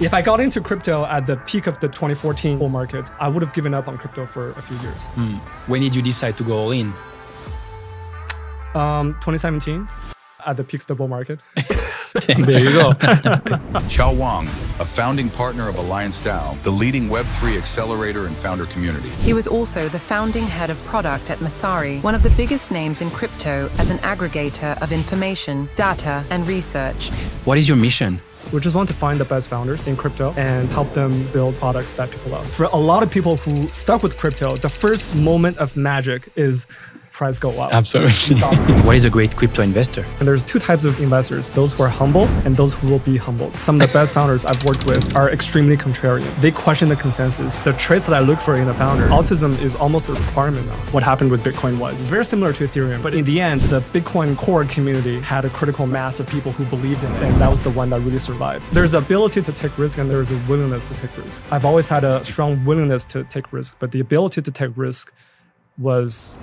If I got into crypto at the peak of the 2014 bull market, I would have given up on crypto for a few years. Hmm. When did you decide to go all in? Um, 2017, at the peak of the bull market. there you go. Qiao Wang, a founding partner of Alliance DAO, the leading Web3 accelerator and founder community. He was also the founding head of product at Messari, one of the biggest names in crypto as an aggregator of information, data, and research. what is your mission? We just want to find the best founders in crypto and help them build products that people love. For a lot of people who stuck with crypto, the first moment of magic is price go up. Absolutely. what is a great crypto investor? And there's two types of investors those who are humble and those who will be humbled. Some of the best founders I've worked with are extremely contrarian. They question the consensus. The traits that I look for in a founder, autism is almost a requirement now. What happened with Bitcoin was very similar to Ethereum, but in the end, the Bitcoin core community had a critical mass of people who believed in it, and that was the one that really survived. There's ability to take risk and there's a willingness to take risk. I've always had a strong willingness to take risk, but the ability to take risk was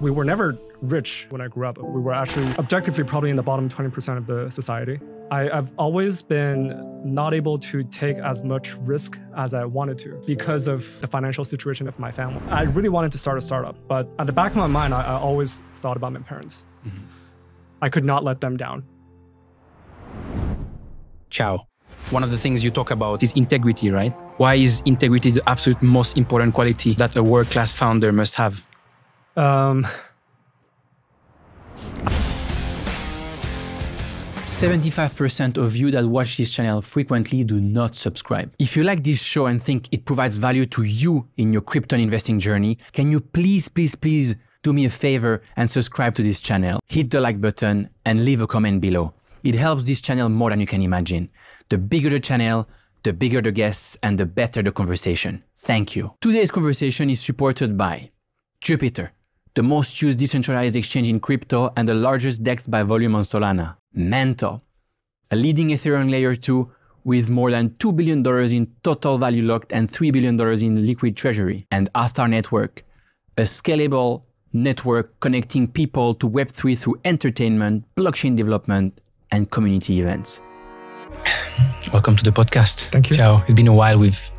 we were never rich when I grew up. We were actually objectively probably in the bottom 20% of the society. I, I've always been not able to take as much risk as I wanted to because of the financial situation of my family. I really wanted to start a startup, but at the back of my mind, I, I always thought about my parents. Mm-hmm. I could not let them down. Qiao. One of the things you talk about is integrity, right? Why is integrity the absolute most important quality that a world class founder must have? Um, 75% of you that watch this channel frequently do not subscribe. If you like this show and think it provides value to you in your crypto investing journey, can you please, please, please do me a favor and subscribe to this channel? Hit the like button and leave a comment below. It helps this channel more than you can imagine. The bigger the channel, the bigger the guests, and the better the conversation. Thank you. Today's conversation is supported by Jupiter, the most used decentralized exchange in crypto and the largest DEX by volume on Solana. Mantle, a leading Ethereum layer 2 with more than $2 billion in total value locked and $3 billion in liquid treasury. And Astar Network, a scalable network connecting people to Web3 through entertainment, blockchain development, and community events. Welcome to the podcast. Thank you. Qiao. It's been a while. We've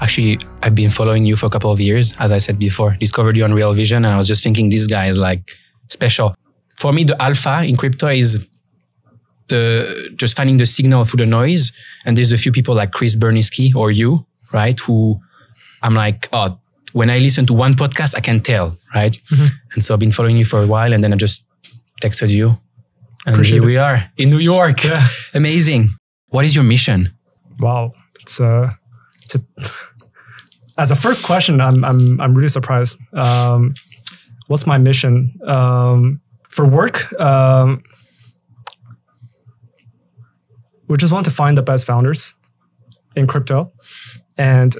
actually, I've been following you for a couple of years. As I said before, discovered you on Real Vision, and I was just thinking this guy is like special. For me, the alpha in crypto is the just finding the signal through the noise. And there's a few people like Chris Burniske or you, right? Who I'm like, oh, when I listen to one podcast, I can tell, right? Mm-hmm. And so I've been following you for a while, and then I just texted you, and Appreciate here it. we are in New York. Yeah. Amazing. What is your mission? Wow, it's uh, it's a, as a first question, I'm I'm I'm really surprised. Um, what's my mission um, for work? Um, we just want to find the best founders in crypto and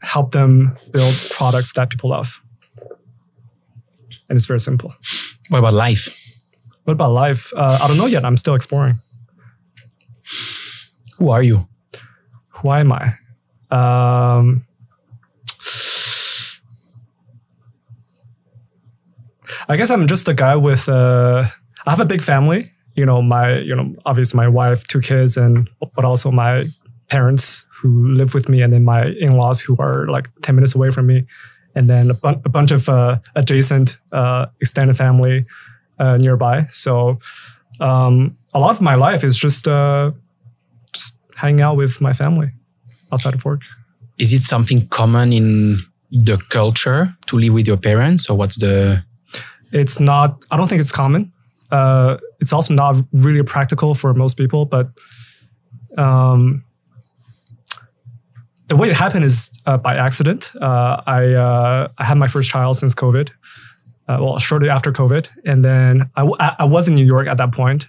help them build products that people love. And it's very simple. What about life? What about life? Uh, I don't know yet. I'm still exploring. Who are you? who am I? Um, I guess I'm just a guy with. Uh, I have a big family. You know, my you know obviously my wife, two kids, and but also my parents who live with me, and then my in-laws who are like ten minutes away from me, and then a, bun- a bunch of uh, adjacent uh, extended family uh, nearby. So um, a lot of my life is just uh, just hanging out with my family outside of work. Is it something common in the culture to live with your parents, or what's the? It's not. I don't think it's common. Uh, it's also not really practical for most people. But um, the way it happened is uh, by accident. Uh, I uh, I had my first child since COVID. Uh, well, shortly after COVID, and then I, w- I was in New York at that point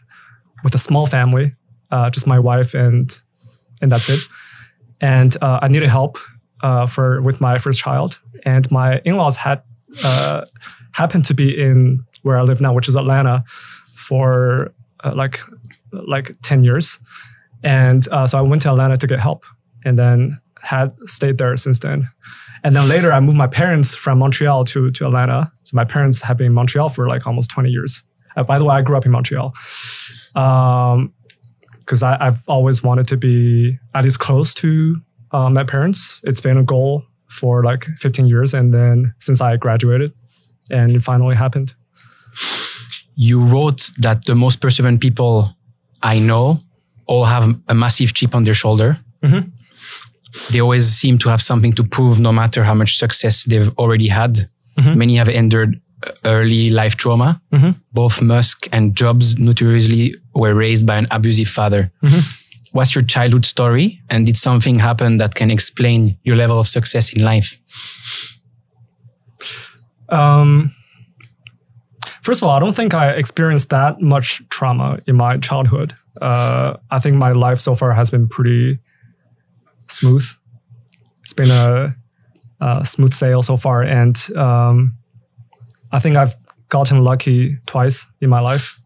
with a small family, uh, just my wife and and that's it. And I needed help uh, for with my first child, and my in-laws had uh, happened to be in where I live now, which is Atlanta, for uh, like like ten years, and uh, so I went to Atlanta to get help, and then had stayed there since then. And then later, I moved my parents from Montreal to to Atlanta. So my parents have been in Montreal for like almost twenty years. Uh, by the way, I grew up in Montreal. Um, because I've always wanted to be at least close to uh, my parents. It's been a goal for like 15 years, and then since I graduated, and it finally happened. You wrote that the most perseverant people I know all have a massive chip on their shoulder. Mhm. They always seem to have something to prove, no matter how much success they've already had. Mhm. Many have endured uh, early life trauma. Mhm. Both Musk and Jobs notoriously were raised by an abusive father. What's your childhood story? And did something happen that can explain your level of success in life? Um, first of all, I don't think I experienced that much trauma in my childhood. Uh, I think my life so far has been pretty smooth. It's been a, a smooth sail so far, and um, I think I've gotten lucky twice in my life.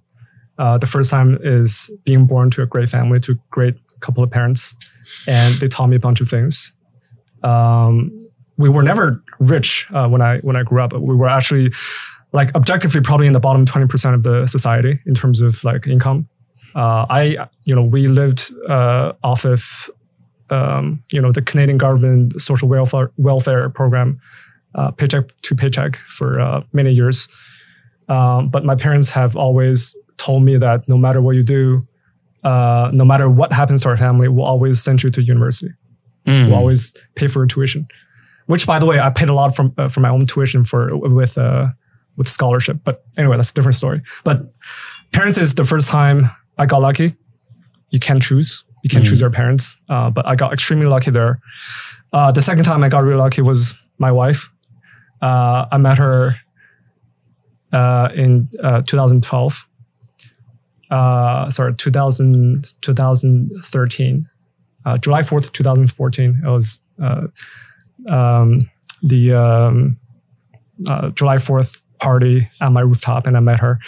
Uh, the first time is being born to a great family, to a great couple of parents, and they taught me a bunch of things. Um, we were never rich uh, when I when I grew up. We were actually like objectively probably in the bottom twenty percent of the society in terms of like income. Uh, I you know we lived uh, off of um, you know the Canadian government social welfare welfare program, uh, paycheck to paycheck for uh, many years. Um, but my parents have always told me that no matter what you do, uh, no matter what happens to our family, we'll always send you to university. Mm. We'll always pay for your tuition. Which, by the way, I paid a lot from uh, for my own tuition for with uh, with scholarship. But anyway, that's a different story. But parents is the first time I got lucky. You can't choose. You can't Mm. choose your parents. Uh, but I got extremely lucky there. Uh, the second time I got really lucky was my wife. Uh, I met her uh, in uh, 2012. Uh, sorry, 2000, 2013. Uh, July 4th, 2014. It was uh, um, the um, uh, July 4th party at my rooftop, and I met her.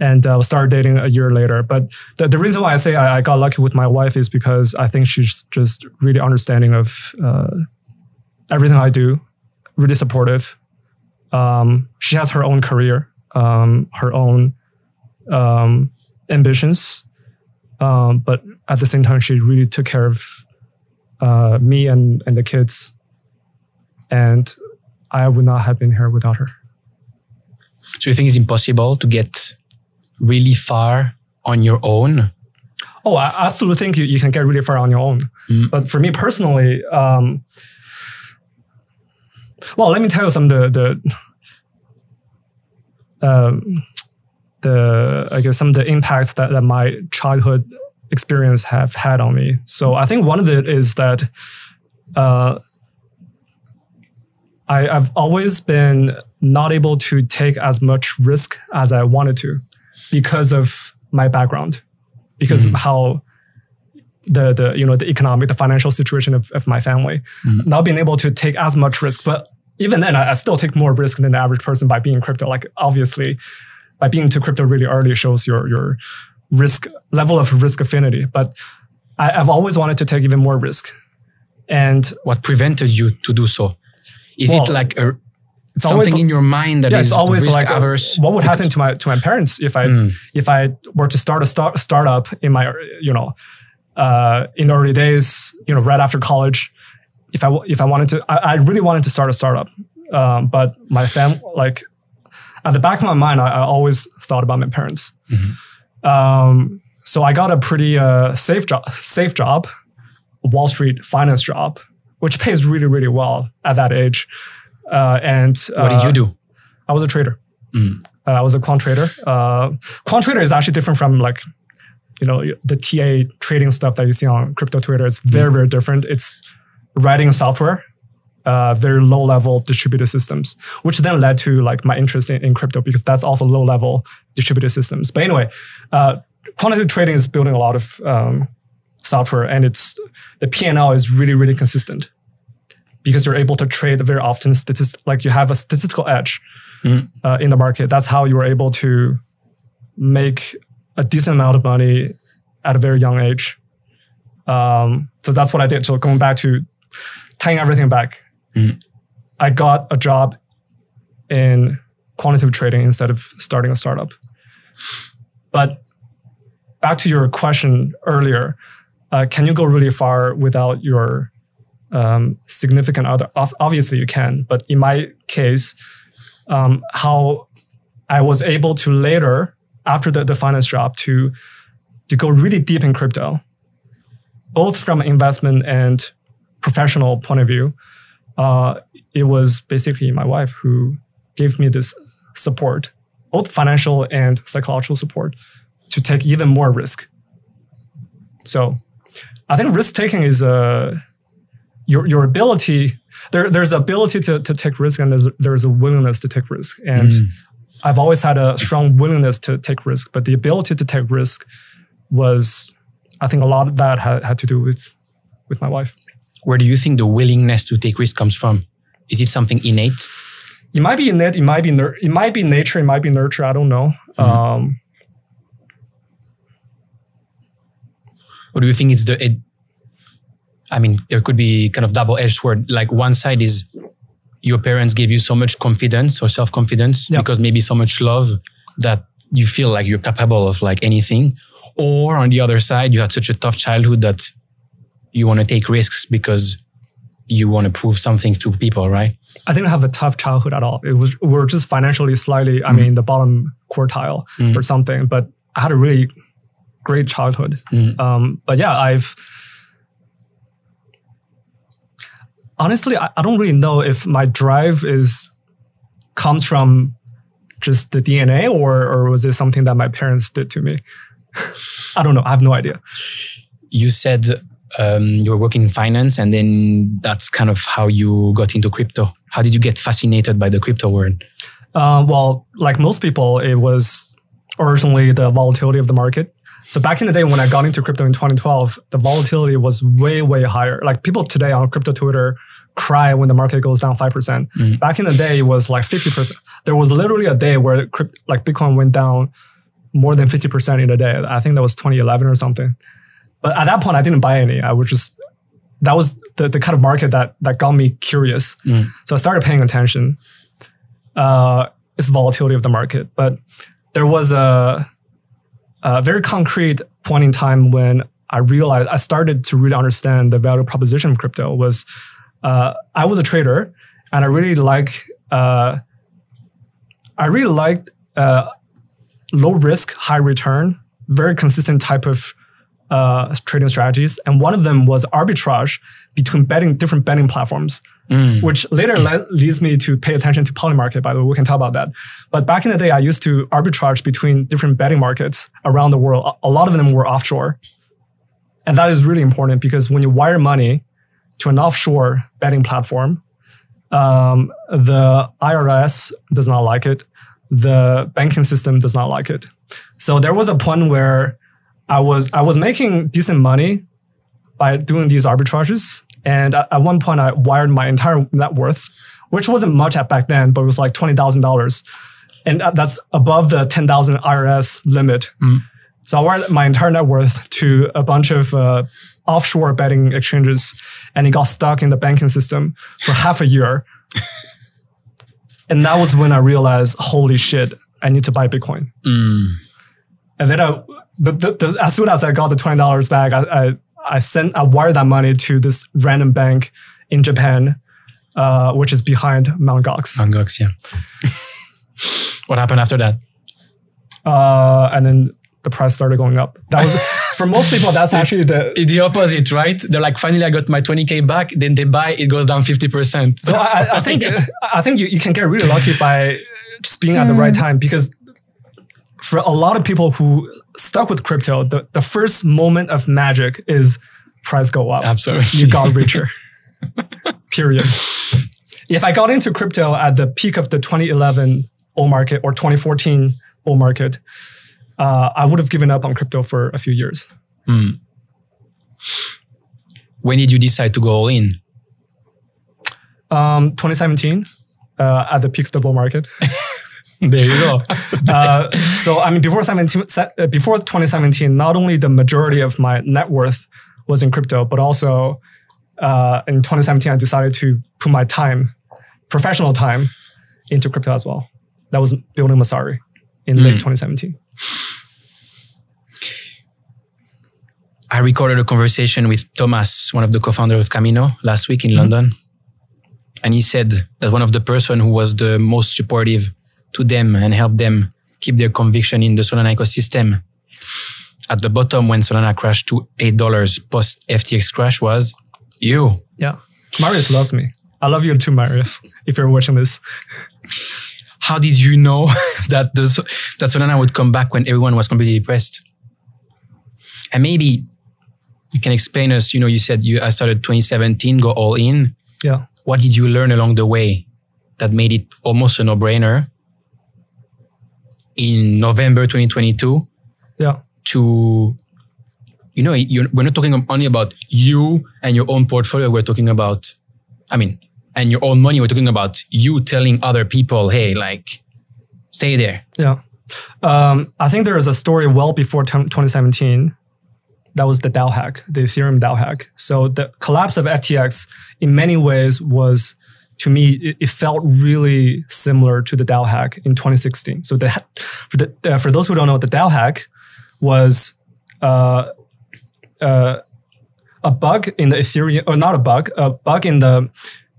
And uh, started dating a year later. But the, the reason why I say I, I got lucky with my wife is because I think she's just really understanding of uh, everything I do, really supportive. Um, she has her own career, um, her own um, ambitions, um, but at the same time, she really took care of uh, me and, and the kids. And I would not have been here without her. So you think it's impossible to get really far on your own? Oh, I absolutely think you, you can get really far on your own. Mm. But for me personally, um, well, let me tell you some of the the um, the I guess some of the impacts that, that my childhood experience have had on me. So I think one of it is that uh, I, I've always been not able to take as much risk as I wanted to because of my background, because of how the the you know the economic, the financial situation of, of my family. Not being able to take as much risk, but even then, I, I still take more risk than the average person by being crypto. Like obviously, by being into crypto really early shows your your risk level of risk affinity. But I, I've always wanted to take even more risk, and What prevented you to do so? Is it like a it's something always in your mind that yeah, is it's always risk like averse? what would happen to my to my parents if I Mm. if I were to start a start, startup in my you know uh, in the early days you know right after college if I if I wanted to I, I really wanted to start a startup um, but my fam like at the back of my mind I, I always thought about my parents um, so I got a pretty uh, safe job safe job Wall Street finance job which pays really really well at that age uh, and what did uh, you do? I was a trader. Mm. Uh, I was a quant trader. Uh, quant trader is actually different from like, you know, the TA trading stuff that you see on crypto Twitter. It's very, very different. It's writing software, uh, very low level distributed systems, which then led to like my interest in, in crypto because that's also low level distributed systems. But anyway, uh, quantitative trading is building a lot of um, software and it's the PNL is really, really consistent because you're able to trade very often statist- like you have a statistical edge uh, in the market. That's how you were able to make a decent amount of money at a very young age. Um, so that's what I did. So going back to tying everything back, Mm. I got a job in quantitative trading instead of starting a startup. But back to your question earlier, uh, can you go really far without your um, significant other? Obviously, you can. But in my case, um, how I was able to later, after the, the finance job, to to go really deep in crypto, both from investment and professional point of view. Uh, it was basically my wife who gave me this support, both financial and psychological support, to take even more risk. So, I think risk taking is a uh, your your ability. There, there's ability to, to take risk and there's there's a willingness to take risk. And mm. I've always had a strong willingness to take risk, but the ability to take risk was, I think, a lot of that had, had to do with with my wife. Where do you think the willingness to take risk comes from? Is it something innate? It might be innate. It might be it might be nature. It might be nurture. I don't know. Mm-hmm. Um, or do you think it's the? It, I mean, there could be kind of double-edged sword. Like one side is your parents gave you so much confidence or self-confidence yeah. because maybe so much love that you feel like you're capable of like anything. Or on the other side, you had such a tough childhood that you want to take risks because you want to prove something to people, right? I didn't have a tough childhood at all. It was we are just financially slightly, I mm. mean, the bottom quartile mm. or something. But I had a really great childhood. Mm. Um, but yeah, I've honestly, I, I don't really know if my drive is comes from just the DNA or or was it something that my parents did to me? I don't know. I have no idea. You said um, you were working in finance, and then that's kind of how you got into crypto. How did you get fascinated by the crypto world? Uh, well, like most people, it was originally the volatility of the market. So back in the day when I got into crypto in 2012, the volatility was way, way higher. Like people today on crypto Twitter cry when the market goes down 5%. Mm. Back in the day, it was like 50%. There was literally a day where crypt, like Bitcoin went down more than 50% in a day. I think that was 2011 or something. But at that point, I didn't buy any. I was just that was the, the kind of market that that got me curious. Mm. So I started paying attention. Uh, it's volatility of the market, but there was a, a very concrete point in time when I realized I started to really understand the value proposition of crypto. Was uh, I was a trader and I really like uh, I really liked uh, low risk, high return, very consistent type of uh, trading strategies, and one of them was arbitrage between betting different betting platforms, mm. which later le- leads me to pay attention to Polymarket. By the way, we can talk about that. But back in the day, I used to arbitrage between different betting markets around the world. A lot of them were offshore, and that is really important because when you wire money to an offshore betting platform, um, the IRS does not like it. The banking system does not like it. So there was a point where I was I was making decent money by doing these arbitrages. And at, at one point, I wired my entire net worth, which wasn't much at back then, but it was like twenty thousand dollars, and that's above the ten thousand IRS limit. Mm. So I wired my entire net worth to a bunch of uh, offshore betting exchanges, and it got stuck in the banking system for half a year. and that was when I realized, holy shit, I need to buy Bitcoin. Mm. And then I the, the, the, as soon as I got the twenty dollars back, I, I, I sent I wired that money to this random bank in Japan, uh, which is behind Mt. Gox. Mt. Gox, yeah. what happened after that? Uh, and then the price started going up. That was for most people. That's actually the the opposite, right? They're like, finally, I got my twenty k back. Then they buy, it goes down fifty percent. So I, I, think I think you, you can get really lucky by just being at the right time because for a lot of people who stuck with crypto, the, the first moment of magic is price go up. Absolutely. You got richer. Period. If I got into crypto at the peak of the 2011 bull market or 2014 bull market, uh, I would have given up on crypto for a few years. Mm. When did you decide to go all in? Um, 2017, uh, at the peak of the bull market. there you go. uh, so I mean, before 17, uh, before 2017, not only the majority of my net worth was in crypto, but also uh, in 2017, I decided to put my time, professional time, into crypto as well. That was building Messari in mm. late 2017. I recorded a conversation with Thomas, one of the co-founders of Kamino, last week in mm-hmm. London, and he said that one of the person who was the most supportive to them and help them keep their conviction in the Solana ecosystem at the bottom when Solana crashed to eight dollars post FTX crash was you. Yeah, Marius loves me. I love you too, Marius. If you're watching this. How did you know that the, that Solana would come back when everyone was completely depressed? And maybe you can explain us. You know, you said you I started 2017, go all in. Yeah. What did you learn along the way that made it almost a no-brainer in November 2022? Yeah. To you know, we're not talking only about you and your own portfolio. We're talking about, I mean, and your own money. We're talking about you telling other people, hey, like, stay there. Yeah. Um, I think there is a story well before 2017 that was the DAO hack, the Ethereum DAO hack. So the collapse of FTX in many ways was, to me, it, it felt really similar to the DAO hack in 2016. So the, for, the, uh, for those who don't know, the DAO hack was uh, uh, a bug in the Ethereum, or not a bug, a bug in the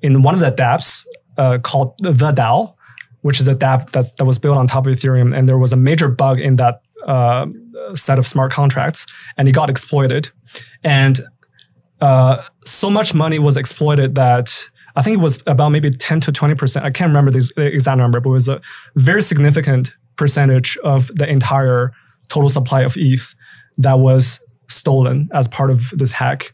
in one of the dApps uh, called the DAO, which is a dApp that's, that was built on top of Ethereum, and there was a major bug in that uh, set of smart contracts, and it got exploited. And uh, so much money was exploited that I think it was about maybe 10 to 20%. I can't remember the exact number, but it was a very significant percentage of the entire total supply of ETH that was stolen as part of this hack.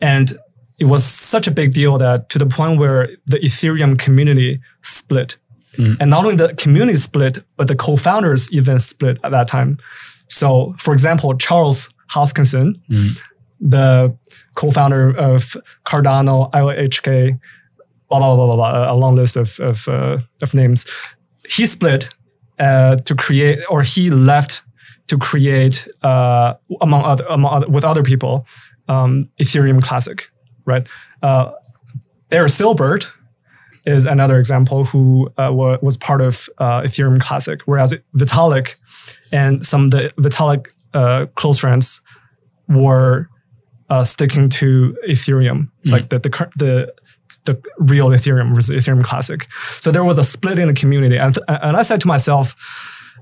And it was such a big deal that to the point where the Ethereum community split. Mm. And not only the community split, but the co-founders even split at that time. So, for example, Charles Hoskinson, mm. the co-founder of Cardano, IOHK, blah, blah, blah, blah, blah, a long list of, of, uh, of names. He split uh, to create, or he left to create, uh, among other, among other, with other people, um, Ethereum Classic, right? Uh, Barry Silbert, is another example who uh, was part of uh, Ethereum Classic, whereas Vitalik and some of the Vitalik uh, close friends were uh, sticking to Ethereum, mm. like the, the the the real Ethereum versus Ethereum Classic. So there was a split in the community, and and I said to myself.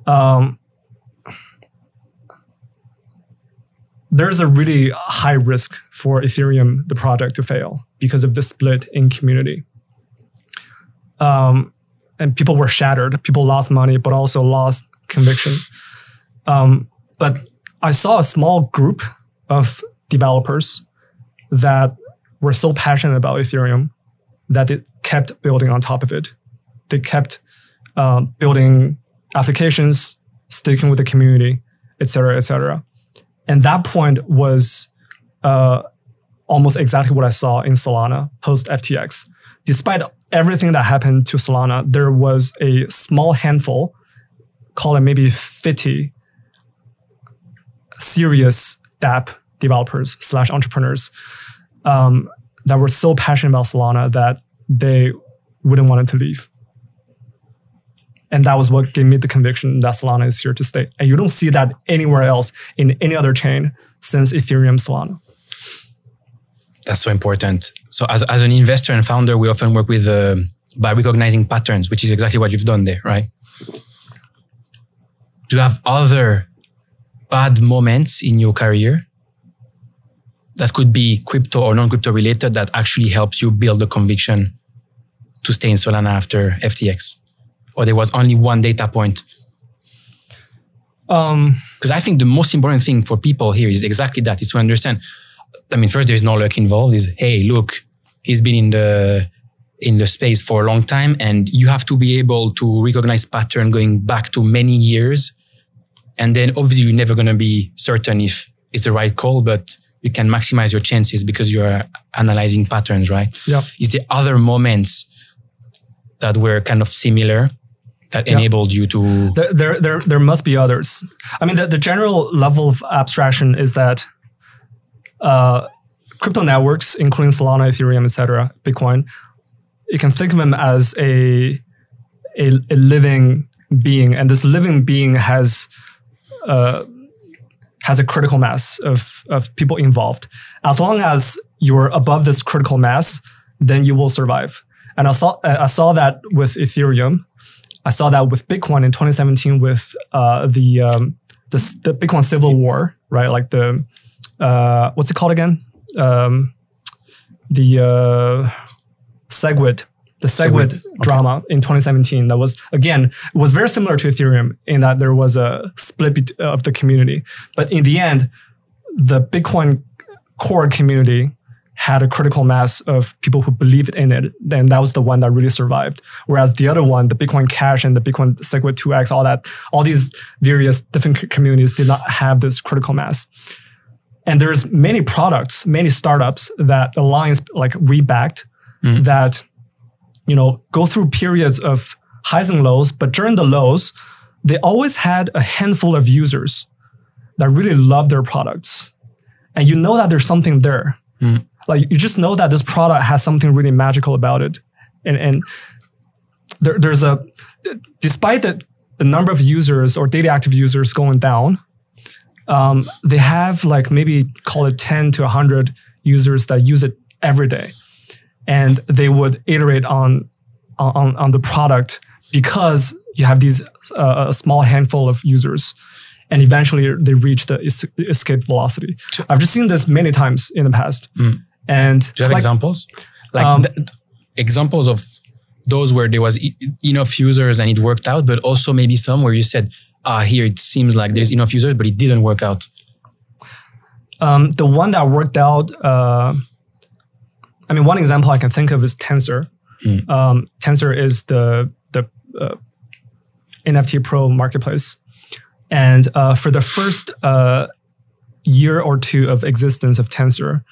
Um, there's a really high risk for Ethereum, the project, to fail because of the split in community um, and people were shattered. People lost money, but also lost conviction. Um, but I saw a small group of developers that were so passionate about Ethereum that they kept building on top of it. They kept uh, building applications, sticking with the community, etc., etc. And that point was uh, almost exactly what I saw in Solana post FTX. Despite everything that happened to Solana, there was a small handful, call it maybe 50 serious dApp developers slash entrepreneurs um, that were so passionate about Solana that they wouldn't want it to leave. And that was what gave me the conviction that Solana is here to stay. And you don't see that anywhere else in any other chain since Ethereum Solana. That's so important. So as, as an investor and founder, we often work with uh, by recognizing patterns, which is exactly what you've done there, right? Do you have other bad moments in your career that could be crypto or non-crypto related that actually helps you build the conviction to stay in Solana after FTX? Or there was only one data point? Because um, I think the most important thing for people here is exactly that: is to understand I mean, first there's no luck involved. Is hey, look, he's been in the in the space for a long time, and you have to be able to recognize pattern going back to many years. And then obviously you're never going to be certain if it's the right call, but you can maximize your chances because you're analyzing patterns, right? Yeah. Is there other moments that were kind of similar that yeah. enabled you to? There, there, there, there must be others. I mean, the, the general level of abstraction is that uh, crypto networks, including Solana, Ethereum, etc., Bitcoin, you can think of them as a, a, a living being, and this living being has uh, has a critical mass of, of people involved. As long as you're above this critical mass, then you will survive. And I saw I saw that with Ethereum. I saw that with Bitcoin in 2017 with uh, the, um, the the Bitcoin civil war, right? Like the uh, what's it called again? Um, the uh, SegWit, the SegWit, SegWit, okay. drama in 2017. That was again was very similar to Ethereum in that there was a split of the community, but in the end, the Bitcoin core community had a critical mass of people who believed in it, and that was the one that really survived. Whereas the other one, the Bitcoin Cash and the Bitcoin SegWit 2x, all that, all these various different communities did not have this critical mass. And there's many products, many startups that Alliance like we backed mm. that you know go through periods of highs and lows, but during the lows, they always had a handful of users that really love their products, and you know that there's something there. Like you just know that this product has something really magical about it, and and there, there's a despite the the number of users or daily active users going down, um, they have like maybe call it 10 to 100 users that use it every day and they would iterate on on, on the product because you have these uh, a small handful of users and eventually they reach the escape velocity i've just seen this many times in the past and Do you have like, examples? Like Um, th- examples of those where there was e- enough users and it worked out, but also maybe some where you said, ah, here it seems like there's enough users, but it didn't work out. Um, the one that worked out, uh, I mean, one example I can think of is Tensor. Um, Tensor is the the uh, NFT Pro marketplace, and uh, for the first uh, year or two of existence of Tensor,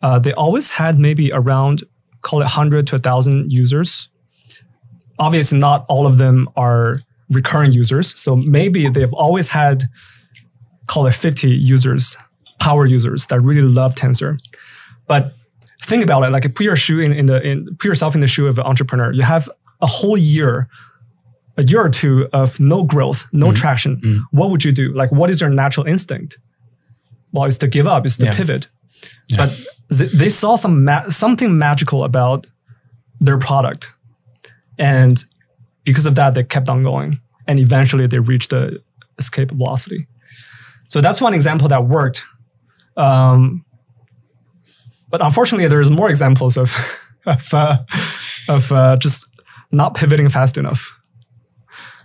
uh, they always had maybe around call it hundred to thousand users. Obviously, not all of them are recurring users, so maybe they've always had call it 50 users, power users that really love Tensor. But think about it, like put your shoe in, in the in put yourself in the shoe of an entrepreneur. You have a whole year, a year or two of no growth, no traction. What would you do? Like, what is your natural instinct? Well, it's to give up, it's to Yeah. pivot. But th- they saw some ma- something magical about their product, and because of that, they kept on going, and eventually they reached the escape velocity. So that's one example that worked. Um, but unfortunately, there's more examples of of uh, of uh, just not pivoting fast enough.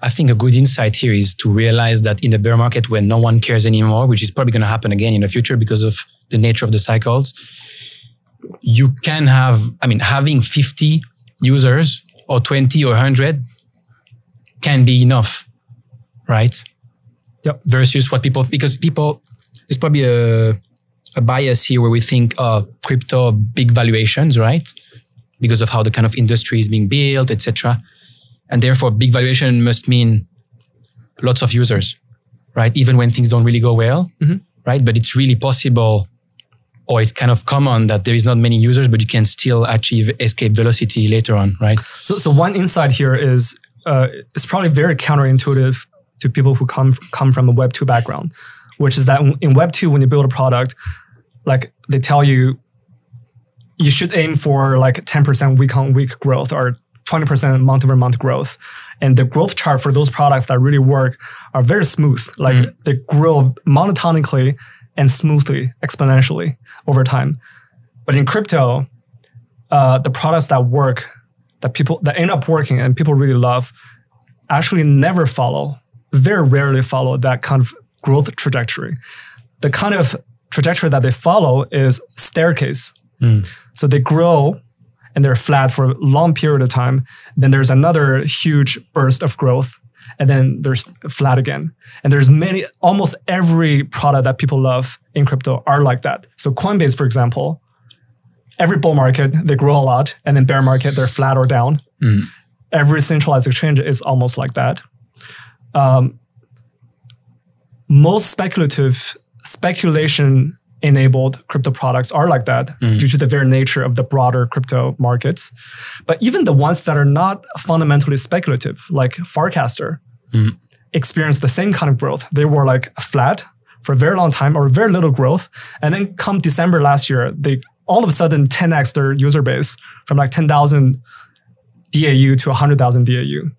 I think a good insight here is to realize that in the bear market when no one cares anymore, which is probably going to happen again in the future because of the nature of the cycles, you can have, I mean, having 50 users or 20 or 100 can be enough, right? Yep. Versus what people, because people, there's probably a, a bias here where we think, oh, crypto, big valuations, right? Because of how the kind of industry is being built, etc and therefore big valuation must mean lots of users right? Even when things don't really go well right? But it's really possible or it's kind of common that there is not many users but you can still achieve escape velocity later on right? So, so one insight here is uh, it's probably very counterintuitive to people who come come from a Web two background, which is that in Web two, when you build a product, like they tell you, you should aim for like ten percent week on week growth or twenty percent month over month growth, and the growth chart for those products that really work are very smooth. Like they grow monotonically and smoothly, exponentially over time. But in crypto, uh, the products that work, that people that end up working and people really love, actually never follow, very rarely follow that kind of growth trajectory. The kind of trajectory that they follow is staircase. So they grow and they're flat for a long period of time. Then there's another huge burst of growth, and then there's flat again. And there's many, almost every product that people love in crypto are like that. So Coinbase, for example, every bull market they grow a lot, and then bear market they're flat or down. Every centralized exchange is almost like that. Um, most speculative speculation enabled crypto products are like that mm. due to the very nature of the broader crypto markets. But even the ones that are not fundamentally speculative, like Farcaster, mm. experienced the same kind of growth. They were like flat for a very long time or very little growth. And then come December last year, they all of a sudden 10x their user base from like 10,000 DAU to 100,000 DAU.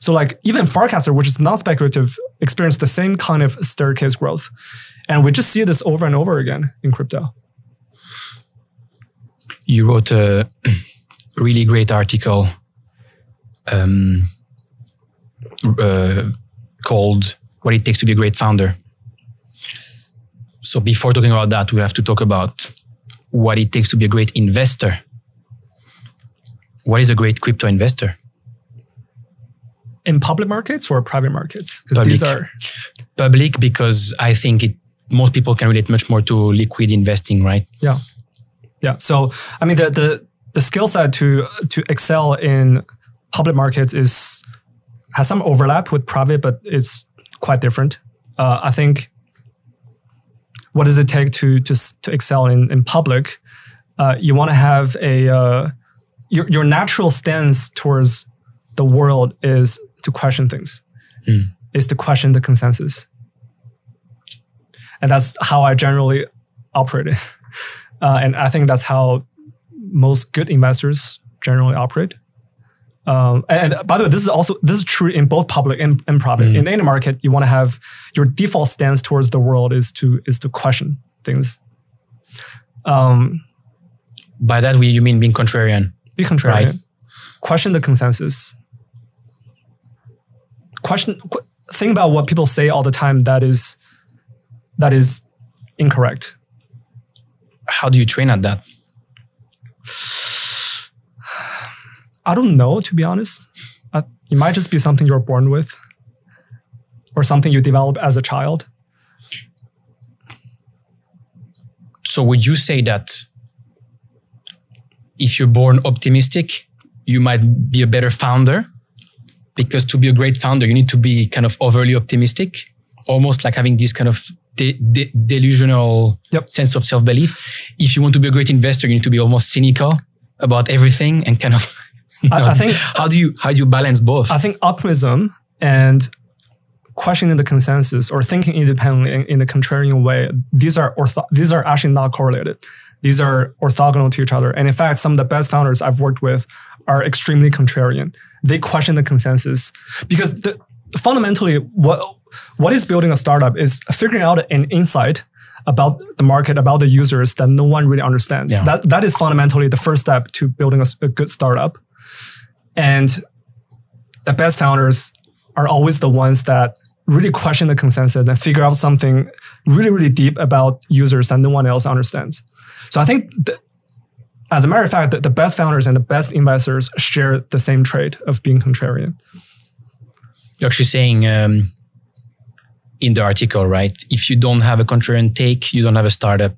So like even Farcaster, which is non-speculative, experienced the same kind of staircase growth. And we just see this over and over again in crypto. You wrote a really great article um, uh, called What It Takes to Be a Great Founder. So before talking about that, we have to talk about what it takes to be a great investor. What is a great crypto investor? In public markets or private markets? Because these are public because I think it most people can relate much more to liquid investing, right? Yeah. Yeah. So I mean the the the skill set to to excel in public markets is has some overlap with private, but it's quite different. Uh, I think what does it take to to, to excel in, in public? Uh, you want to have a uh, your your natural stance towards the world is to question things, mm. is to question the consensus, and that's how I generally operate. Uh, and I think that's how most good investors generally operate. Um, and, by the way, this is also this is true in both public and, and private. Mm. In any market, you want to have your default stance towards the world is to is to question things. Um, By that, we you mean being contrarian? Be contrarian. Right. Question the consensus. Question. Qu- think about what people say all the time. That is that is incorrect. How do you train at that? I don't know, to be honest. Uh, it might just be something you're born with or something you develop as a child. So, would you say that if you're born optimistic, you might be a better founder? Because to be a great founder, you need to be kind of overly optimistic, almost like having this kind of de- de- delusional yep. sense of self belief. If you want to be a great investor, you need to be almost cynical about everything and kind of I, I, think how do you how do you balance both? I think optimism and questioning the consensus or thinking independently in, in a contrarian way, these are ortho- these are actually not correlated. These are orthogonal to each other. And in fact, some of the best founders I've worked with are extremely contrarian. They question the consensus because the, fundamentally, what what is building a startup is figuring out an insight about the market, about the users that no one really understands. Yeah. That that is fundamentally the first step to building a, a good startup. And the best founders are always the ones that really question the consensus and figure out something really, really deep about users that no one else understands. So I think, that, as a matter of fact, the, the best founders and the best investors share the same trait of being contrarian. You're actually saying um, in the article, right? If you don't have a contrarian take, you don't have a startup.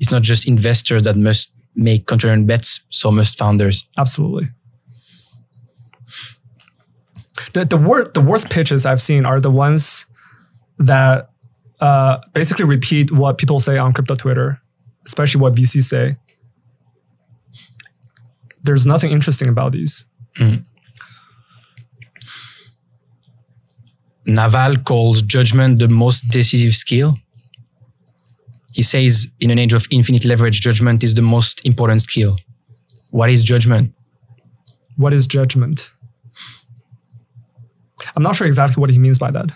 It's not just investors that must make contrarian bets, so must founders. Absolutely the the, wor- the worst pitches I've seen are the ones that uh, basically repeat what people say on crypto Twitter, especially what VCs say. There's nothing interesting about these. Mm. Naval calls judgment the most decisive skill. He says, in an age of infinite leverage, judgment is the most important skill. What is judgment? What is judgment? I'm not sure exactly what he means by that.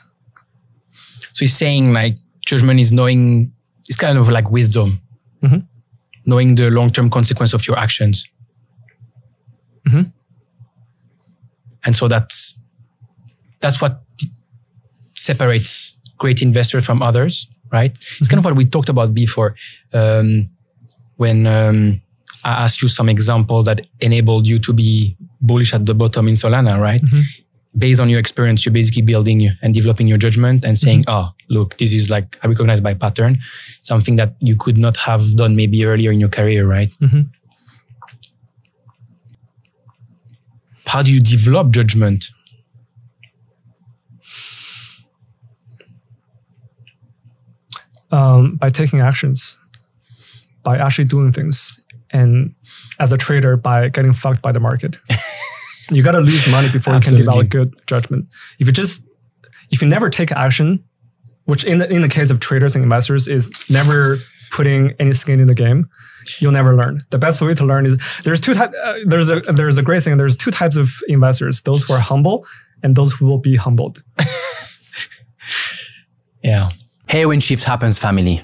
So he's saying like judgment is knowing, it's kind of like wisdom, mm-hmm. knowing the long term consequence of your actions. Mm-hmm. And so that's that's what separates great investors from others, right? Mm-hmm. It's kind of what we talked about before um, when um, I asked you some examples that enabled you to be bullish at the bottom in Solana, right? Mm-hmm based on your experience, you're basically building and developing your judgment and saying, mm-hmm. oh, look, this is like I recognize by pattern, something that you could not have done maybe earlier in your career, right? Mm-hmm. How do you develop judgment? Um, by taking actions, by actually doing things, and as a trader, by getting fucked by the market. You got to lose money before you can develop good judgment. If you just, if you never take action which in the in the case of traders and investors is never putting any skin in the game, you'll never learn. The best way to learn is there's two types. Uh, there's a there's a great saying. There's two types of investors: those who are humble and those who will be humbled. Yeah. Hey, when shift happens, family.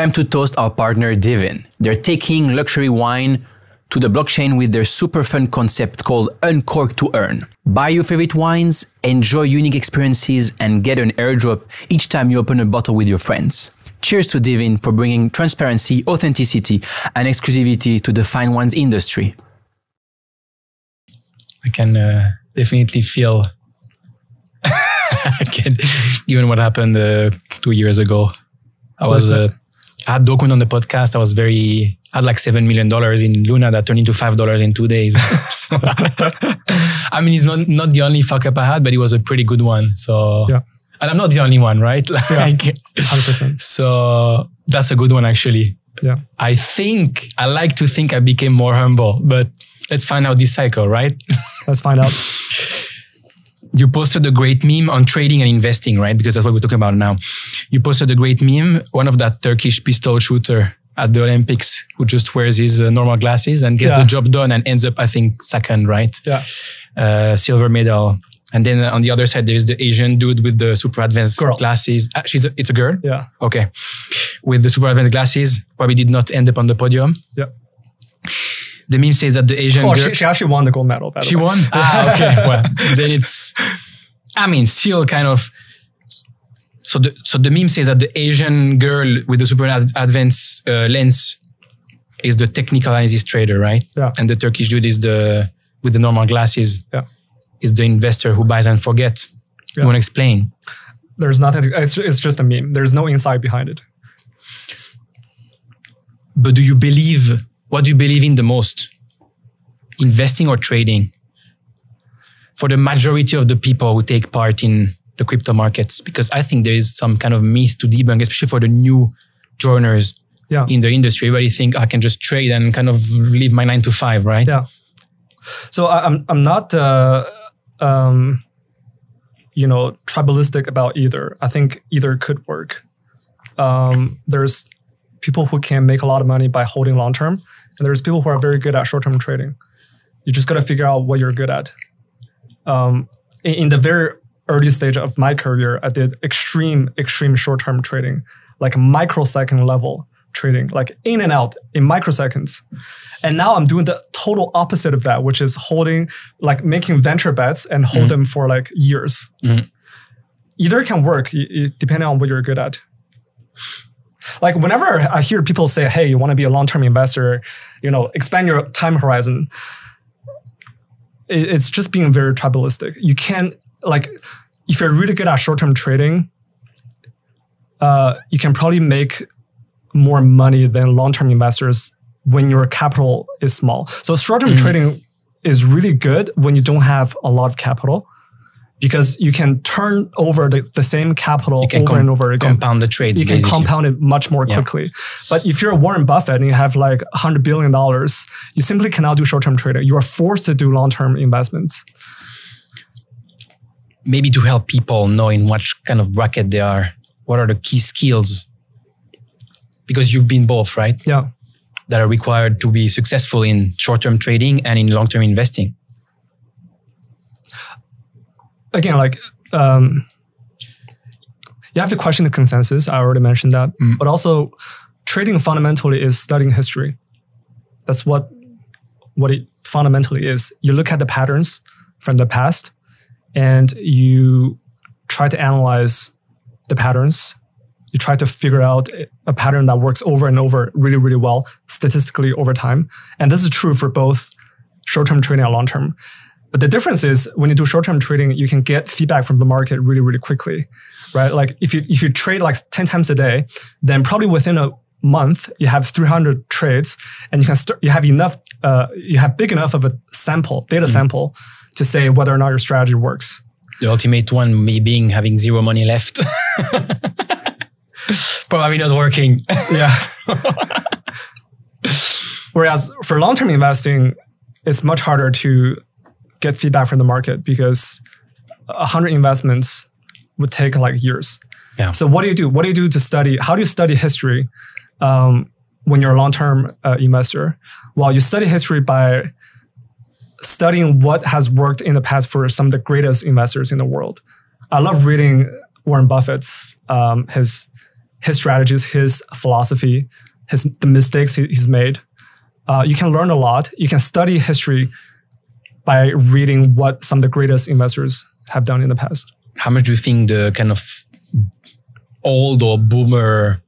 Time to toast our partner Dvin. They're taking luxury wine to the blockchain with their super fun concept called Uncork to Earn. Buy your favorite wines, enjoy unique experiences, and get an airdrop each time you open a bottle with your friends. Cheers to Dvin for bringing transparency, authenticity, and exclusivity to the fine wines industry. I can uh, definitely feel, I can, given what happened uh, two years ago. I was, uh, I had Do Kwon on the podcast. I was very, I had like $7 million in Luna that turned into $5 in two days. so, I mean, it's not, not the only fuck up I had, but it was a pretty good one. So, Yeah. and I'm not the only one, right? Yeah. Hundred percent. so that's a good one, actually. Yeah. I think, I like to think I became more humble, but let's find out this cycle, right? Let's find out. You posted a great meme on trading and investing, right? Because that's what we're talking about now. You posted a great meme, one of that Turkish pistol shooter at the Olympics who just wears his uh, normal glasses and gets Yeah. the job done and ends up, I think, second, right? Yeah. Uh, silver medal. And then on the other side, there's the Asian dude with the super advanced Girl. glasses. Ah, she's a, it's a girl. Yeah. Okay. With the super advanced glasses, probably did not end up on the podium. Yeah. The meme says that the Asian Oh, girl. she, she actually won the gold medal. She won? Ah, okay. well, then it's, I mean, still kind of. So the so the meme says that the Asian girl with the super ad- advanced uh, lens is the technical analysis trader, right? Yeah. And the Turkish dude is the with the normal glasses. Yeah. Is the investor who buys and forget. Yeah. You want to explain? There's nothing. It's, it's just a meme. There's no insight behind it. But do you believe? What do you believe in the most? Investing or trading? For the majority of the people who take part in the crypto markets, because I think there is some kind of myth to debunk, especially for the new joiners Yeah. in the industry. where Everybody think I can just trade and kind of leave my nine to five, right? Yeah. So I'm I'm not uh, um, you know tribalistic about either. I think either could work. Um, there's people who can make a lot of money by holding long term, and there's people who are very good at short term trading. You just got to figure out what you're good at. Um, in, in the very early stage of my career, I did extreme extreme short term trading, like microsecond level trading, like in and out in microseconds. And now I'm doing the total opposite of that, which is holding, like making venture bets and hold them for like years. Mhm. Either can work depending on what you're good at. Like whenever I hear people say, "Hey, you want to be a long-term investor, you know, expand your time horizon," it's just being very tribalistic. You can't like if you're really good at short-term trading, uh, you can probably make more money than long-term investors when your capital is small. So short-term trading is really good when you don't have a lot of capital because you can turn over the, the same capital over and over again. compound the trades. you can basically. compound it much more Yeah. quickly. But if you're a Warren Buffett and you have like $100 billion, you simply cannot do short-term trading. You are forced to do long-term investments. maybe to help people know in what kind of bracket they are. What are the key skills? Because you've been both, right? Yeah. That are required to be successful in short-term trading and in long-term investing. Again, like um, you have to question the consensus. I already mentioned that, Mm. but also trading fundamentally is studying history. That's what what it fundamentally is. You look at the patterns from the past, and you try to analyze the patterns. You try to figure out a pattern that works over and over really, really well statistically over time. And this is true for both short-term trading and long-term. But the difference is when you do short-term trading, you can get feedback from the market really, really quickly, right? Like if you if you trade like ten times a day, then probably within a month you have 300 trades, and you can start. You have enough. Uh, you have big enough of a sample, data sample, to say whether or not your strategy works. The ultimate one me being having zero money left. Probably not working. Yeah. Whereas for long-term investing, it's much harder to get feedback from the market because a hundred investments would take like years. Yeah. So what do you do? What do you do to study? How do you study history um, when you're a long-term uh, investor? Well, you study history by studying what has worked in the past for some of the greatest investors in the world. I love reading Warren Buffett's um, his his strategies, his philosophy, his the mistakes he, he's made. Uh, you can learn a lot. You can study history by reading what some of the greatest investors have done in the past. How much do you think the kind of old or boomer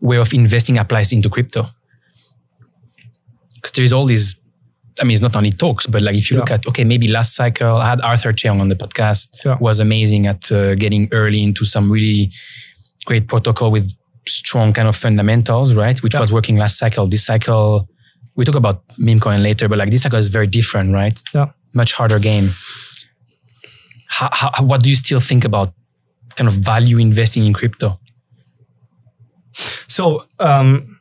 way of investing applies into crypto? Because there is all these I mean, it's not only talks, but like if you look at okay, maybe last cycle, I had Arthur Cheong on the podcast. Yeah. Was amazing at uh, getting early into some really great protocol with strong kind of fundamentals, right? Which Yeah. was working last cycle. This cycle, we talk about meme coin later, but like this cycle is very different, right? Yeah. Much harder game. How, how, what do you still think about kind of value investing in crypto? So, um,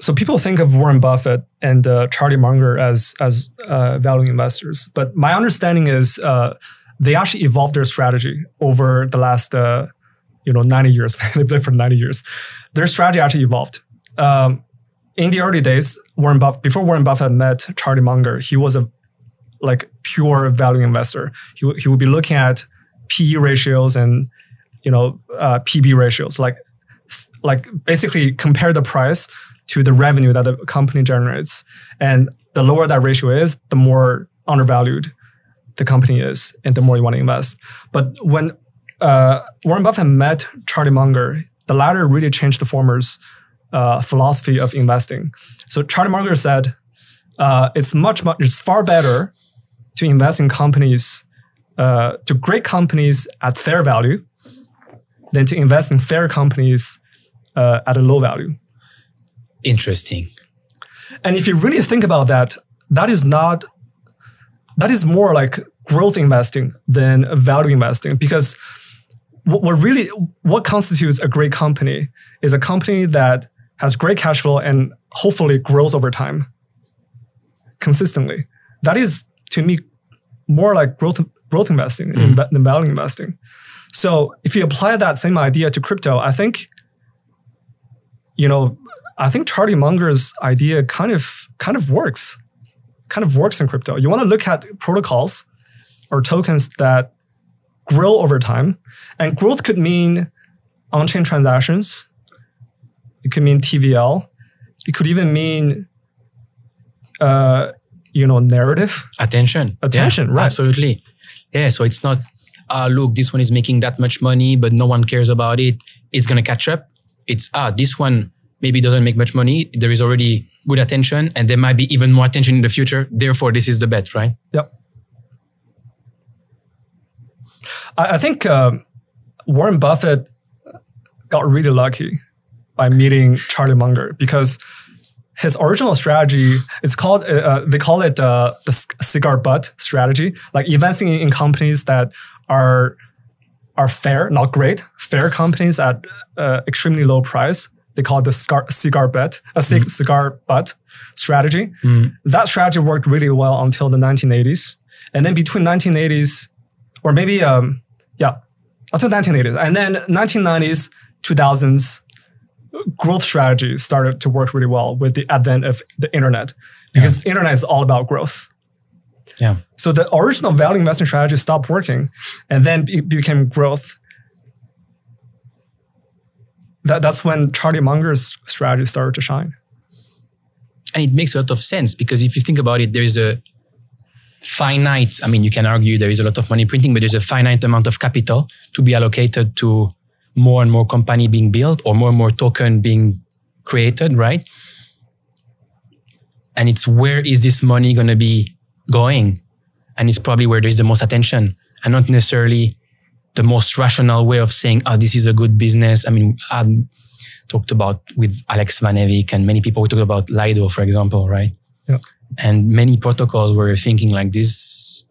so people think of Warren Buffett and uh, Charlie Munger as as uh, value investors, but my understanding is uh, they actually evolved their strategy over the last uh, you know 90 years. They've lived for 90 years. Their strategy actually evolved. Um, in the early days, Warren Buffett before Warren Buffett met Charlie Munger, he was a like pure value investor. He, he would be looking at PE ratios and you know uh, PB ratios, like like basically compare the price to the revenue that the company generates. And the lower that ratio is, the more undervalued the company is, and the more you want to invest. But when uh, Warren Buffett met Charlie Munger, the latter really changed the former's uh, philosophy of investing. So Charlie Munger said, uh, "It's much, much, it's far better to invest in companies, uh, to great companies at fair value, than to invest in fair companies uh, at a low value." Interesting. And if you really think about that, that is not, that is more like growth investing than value investing because what, what really, what constitutes a great company is a company that has great cash flow and hopefully grows over time consistently. That is to me more like growth, growth investing mm-hmm. in- than value investing. So if you apply that same idea to crypto, I think, you know, I think Charlie Munger's idea kind of kind of works, kind of works in crypto. You want to look at protocols or tokens that grow over time, and growth could mean on-chain transactions. It could mean TVL. It could even mean, uh, you know, narrative. attention Attention, Yeah, right. absolutely yeah so it's not ah look this one is making that much money but no one cares about it it's going to catch up it's ah this one maybe doesn't make much money there is already good attention and there might be even more attention in the future therefore this is the bet right Yep. I, I think um Warren Buffett got really lucky by meeting Charlie Munger because his original strategy is called uh, uh, they call it uh, the cigar butt strategy, like investing in companies that are are fair, not great, fair companies at uh, extremely low price. They call it the cigar, cigar bet, a cig- cigar butt strategy. That strategy worked really well until the 1980s, and then between 1980s, or maybe um, yeah, until 1980s, and then 1990s, 2000s, growth strategy started to work really well with the advent of the internet because the internet is all about growth. yeah So the original value investing strategy stopped working, and then it became growth. That, that's when Charlie Munger's strategy started to shine. and it makes a lot of sense because if you think about it, there is a finite, I mean, you can argue there is a lot of money printing, but there's a finite amount of capital to be allocated to more and more company being built or more and more token being created, right? And it's where is this money going to be going? And it's probably where there's the most attention and not necessarily the most rational way of saying, oh, this is a good business. I mean, I talked about with Alex Svanevik and many people, we talked about Lido, for example, right? Yeah. And many protocols were thinking like this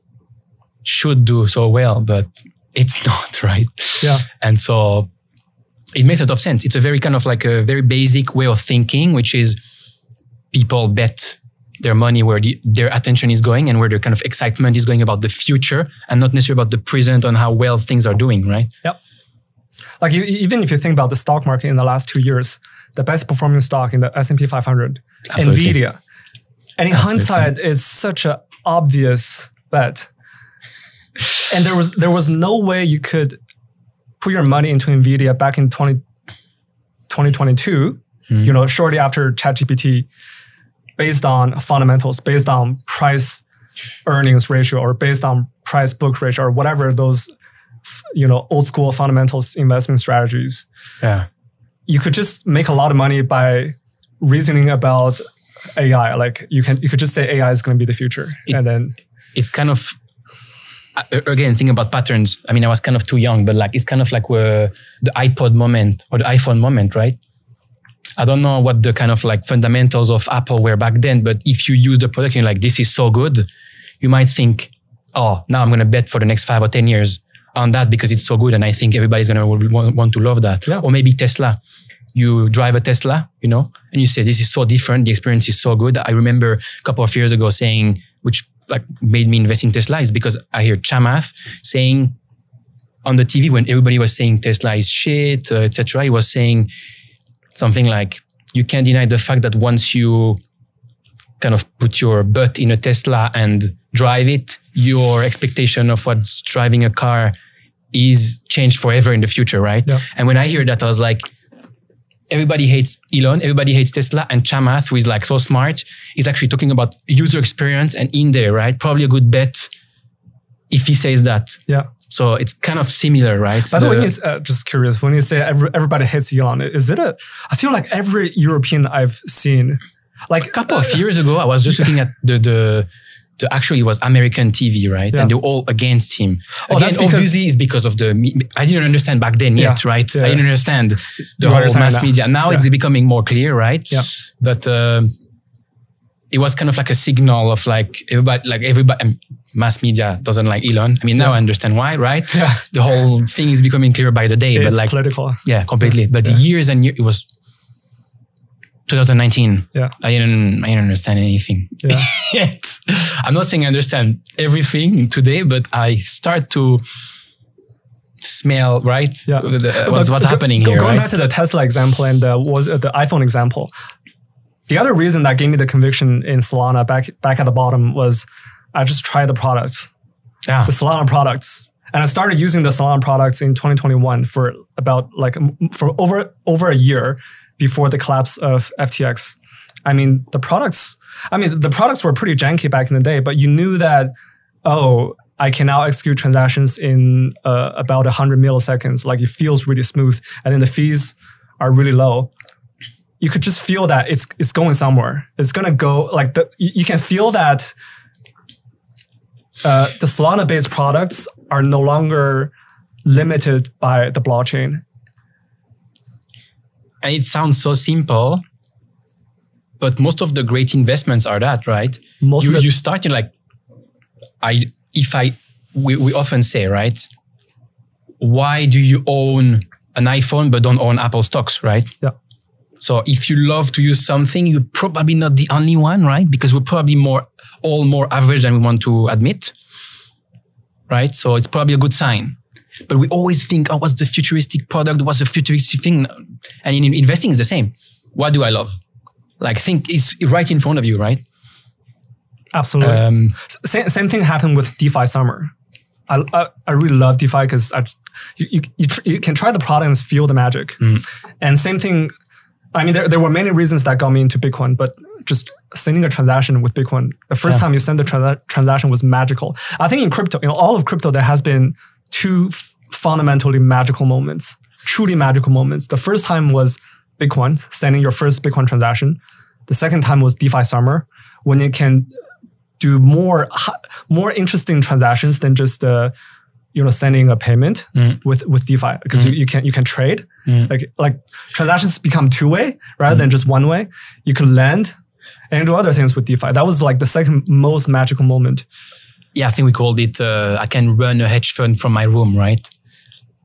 should do so well, but it's not, right? Yeah. And so it makes a lot of sense. It's a very kind of like a very basic way of thinking, which is people bet their money where the, their attention is going and where their kind of excitement is going about the future and not necessarily about the present on how well things are doing, right? Yeah. Like you, even if you think about the stock market in the last two years, the best performing stock in the S and P 500, Absolutely. Nvidia. And in Absolutely. hindsight, it's such an obvious bet. And there was there was no way you could put your money into Nvidia back in 20, 2022. Hmm. You know, shortly after ChatGPT, based on fundamentals, based on price earnings ratio, or based on price book ratio, or whatever those you know old school fundamentals investment strategies Yeah. you could just make a lot of money by reasoning about AI. Like you can you could just say AI is going to be the future, It- and then it's kind of again thinking about patterns. I mean, I was kind of too young, but like it's kind of like uh, the iPod moment or the iPhone moment, right? I don't know what the kind of like fundamentals of Apple were back then, but if you use the product and you're like, this is so good, you might think, oh, now I'm going to bet for the next five or 10 years on that because it's so good. And I think everybody's going to want, want to love that. Yeah. Or maybe Tesla. You drive a Tesla, you know, and you say, this is so different. The experience is so good. I remember a couple of years ago saying, which like made me invest in Tesla is because I hear Chamath saying on the TV when everybody was saying Tesla is shit, uh, etc. He was saying something like, "You can't deny the fact that once you kind of put your butt in a Tesla and drive it, your expectation of what's driving a car is changed forever in the future, right?" Yeah. And when I hear that, I was like, everybody hates Elon, everybody hates Tesla, and Chamath, who is like so smart, is actually talking about user experience and in there, right? Probably a good bet if he says that. yeah. So it's kind of similar, right? By the is uh, just curious when you say every, everybody hates Elon, is it a? I feel like every European I've seen, like a couple of years ago, I was just looking at the the actually it was American TV, right? Yeah. And they were all against him. Oh, Again, that's because- obviously it's because of the I didn't understand back then yet, Yeah. right? Yeah. I didn't understand the You whole mass now. media. Now it's becoming more clear, right? Yeah. But um, it was kind of like a signal of like everybody, like everybody, um, mass media doesn't like Elon. I mean, now I understand why, right? Yeah. The whole thing is becoming clearer by the day. it's but like, political. yeah, completely. But the years and years, it was 2019. Yeah. I didn't, I didn't understand anything Yeah. yet. I'm not saying I understand everything today, but I start to smell right. Yeah. the- the- what's what's happening go- here, Going right? back to the Tesla example and uh, was uh, the iPhone example. The other reason that gave me the conviction in Solana back back at the bottom was I just tried the products, yeah. the Solana products, and I started using the Solana products in 2021 for about like for over over a year before the collapse of FTX. I mean, the products. I mean, the products were pretty janky back in the day, but you knew that oh, I can now execute transactions in uh, about 100 milliseconds. Like it feels really smooth, and then the fees are really low. You could just feel that it's it's going somewhere. It's gonna go like the you can feel that uh, the Solana-based products are no longer limited by the blockchain. And it sounds so simple, but most of the great investments are that, right? Most you you start you're like, I if I we, we often say right, why do you own an iPhone but don't own Apple stocks, right? Yeah. So if you love to use something, you're probably not the only one, right? Because we're probably more all more average than we want to admit, right? So it's probably a good sign. But we always think, oh, what's the futuristic product? What's the futuristic thing? And in investing is the same. What do I love? Like think it's right in front of you, right? absolutely. Um, same, same thing happened with DeFi Summer. I, I, I really love DeFi because you, you, you, can try the product and feel the magic. And same thing, I mean, there, there were many reasons that got me into Bitcoin, but just sending a transaction with Bitcoin, the first Yeah. time you send the transa- transaction was magical. I think in crypto, you know, all of crypto, there has been two fundamentally magical moments, truly magical moments. The first time was Bitcoin, sending your first Bitcoin transaction. The second time was DeFi Summer, when you can do more more interesting transactions than just uh, you know sending a payment mm. with with DeFi because mm. you, you can you can trade mm. like like transactions become two way rather than just one way. You could lend and do other things with DeFi. That was like the second most magical moment. Yeah, I think we called it. Uh, I can run a hedge fund from my room, right?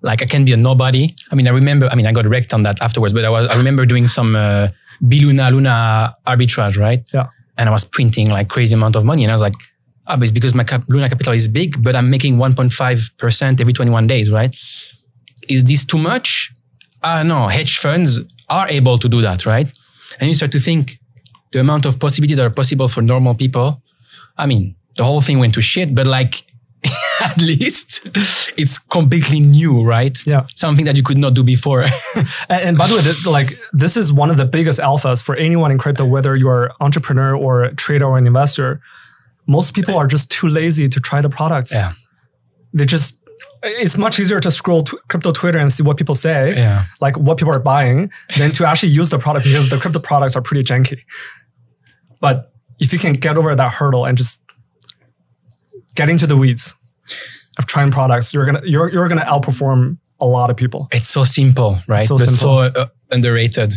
Like I can be a nobody. I mean, I remember. I mean, I got wrecked on that afterwards, but I was. I remember doing some uh, bLuna Luna arbitrage, right? Yeah. And I was printing like crazy amount of money, and I was like, ah, but it's because my cap- Luna capital is big, but I'm making 1.5 percent every 21 days, right? is this too much? Ah, no, hedge funds are able to do that, right? And you start to think the amount of possibilities that are possible for normal people. I mean, the whole thing went to shit, but like at least it's completely new, right? Yeah. Something that you could not do before. And, and by the way, this, like this is one of the biggest alphas for anyone in crypto, whether you're entrepreneur or a trader or an investor. Most people are just too lazy to try the products. yeah. They just it's much easier to scroll crypto Twitter and see what people say, Yeah. like what people are buying, than to actually use the product because the crypto products are pretty janky. But if you can get over that hurdle and just get into the weeds of trying products, you're gonna you're you're gonna outperform a lot of people. It's so simple, right? So simple. so uh, underrated.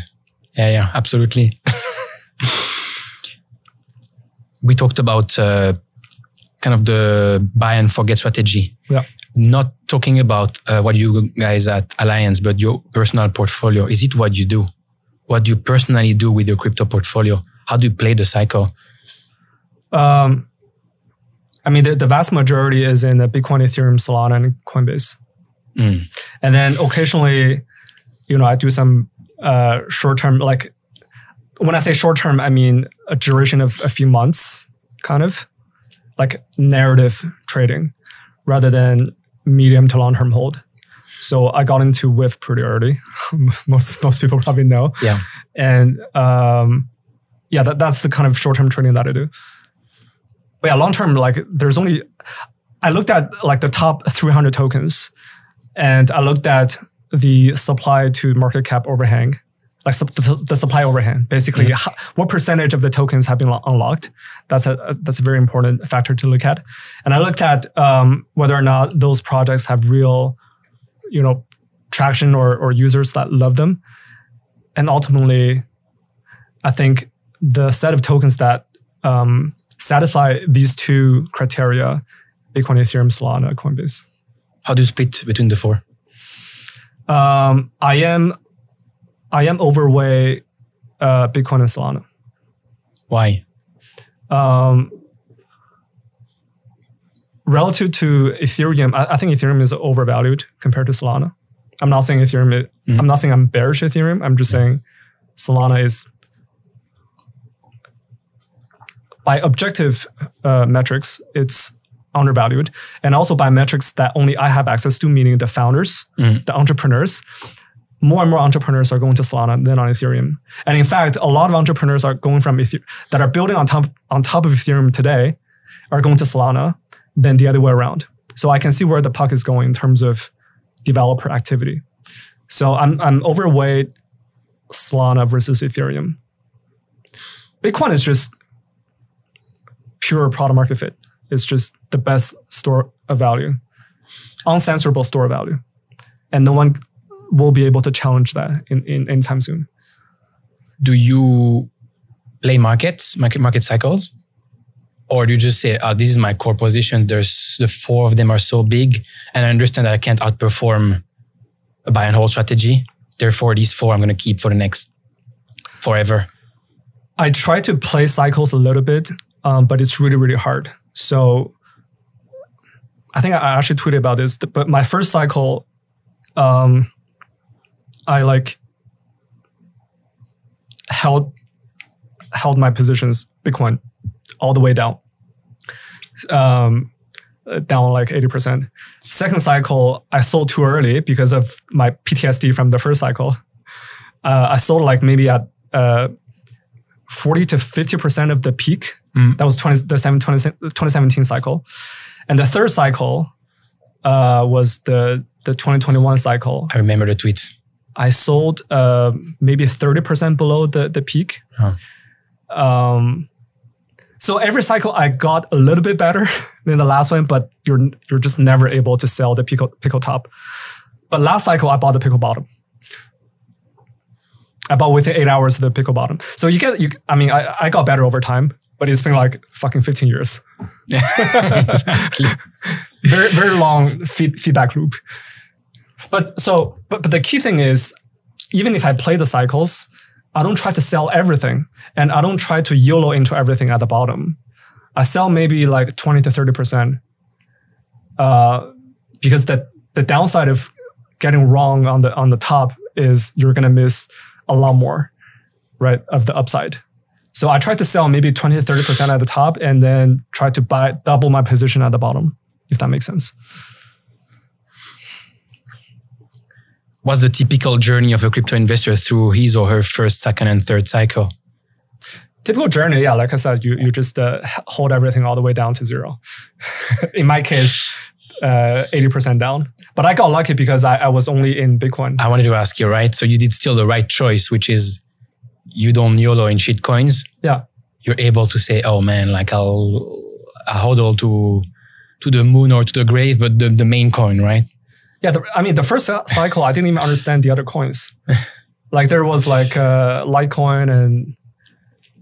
Yeah, yeah, absolutely. we talked about uh, kind of the buy and forget strategy. Yeah. Not talking about uh, what you guys at Alliance, but your personal portfolio. Is it what you do? What do you personally do with your crypto portfolio? How do you play the cycle? Um, I mean, the, the vast majority is in the Bitcoin, Ethereum, Solana, and Coinbase. Mm. And then occasionally, you know, I do some uh, short term, like when I say short term, I mean a duration of a few months, kind of like narrative trading rather than medium to long term hold. So I got into WIF pretty early. most most people probably know. Yeah. And um, yeah, that, that's the kind of short term trading that I do. But yeah, long term, like there's only I looked at like the top 300 tokens, and I looked at the supply to market cap overhang, like the, the supply overhang. Basically, ho- what percentage of the tokens have been lo- unlocked? That's a that's a very important factor to look at. And I looked at um, whether or not those projects have real, you know, traction or or users that love them. And ultimately, I think the set of tokens that um, satisfy these two criteria, Bitcoin, Ethereum, Solana, Coinbase. How do you split between the four? Um, I am, I am overweight uh, Bitcoin and Solana. Why? Um, relative to Ethereum, I, I think Ethereum is overvalued compared to Solana. I'm not saying Ethereum. Is, Mhm. I'm not saying I'm bearish Ethereum. I'm just saying Solana is, by objective uh, metrics, it's undervalued, and also by metrics that only I have access to, meaning the founders, Mhm. the entrepreneurs. More and more entrepreneurs are going to Solana than on Ethereum, and in fact, a lot of entrepreneurs are going from Ether- that are building on top on top of Ethereum today are going to Solana than the other way around. So I can see where the puck is going in terms of developer activity. So I'm I'm overweight Solana versus Ethereum. Bitcoin is just pure product market fit. It's just the best store of value, uncensorable store of value, and no one will be able to challenge that in in anytime soon. do you play markets, market market cycles, or do you just say, "Oh, this is my core position. There's the four of them are so big, and I understand that I can't outperform a buy and hold strategy. Therefore, these four I'm going to keep for the next forever." I try to play cycles a little bit, um, but it's really, really hard. So I think I actually tweeted about this, but my first cycle, um, I like held held my positions Bitcoin all the way down, um, down like eighty percent. Second cycle, I sold too early because of my PTSD from the first cycle. Uh, I sold like maybe at uh, 40 to 50% of the peak. Mm. That was 20, the 7, 20, 2017 cycle. And the third cycle uh, was the, the 2021 cycle. I remember the tweet. I sold uh, maybe 30% below the, the peak. Huh. Um, so every cycle I got a little bit better than the last one, but you're you're just never able to sell the pico, pico top. But last cycle I bought the pico bottom. I bought within eight hours of the pico bottom. So you get you. I mean, I, I got better over time, but it's been like fucking 15 years. exactly. very very long feed, feedback loop. But so but, but the key thing is, even if I play the cycles, I don't try to sell everything, and I don't try to YOLO into everything at the bottom. I sell maybe like 20 to 30 percent, uh, because the the downside of getting wrong on the on the top is you're gonna miss a lot more, right, of the upside. So I tried to sell maybe 20 to 30% at the top and then try to buy double my position at the bottom, if that makes sense. What's the typical journey of a crypto investor through his or her first, second, and third cycle? Typical journey, yeah, like I said, you you just uh, hold everything all the way down to zero. in my case, uh, 80% down. But I got lucky because I, I was only in Bitcoin. I wanted to ask you, right? So you did still the right choice, which is you don't YOLO in shit coins. Yeah. You're able to say, oh man, like I'll, I'll hodl to, to the moon or to the grave, but the, the main coin, right? Yeah, the, I mean, the first cycle, I didn't even understand the other coins. like there was like uh, Litecoin and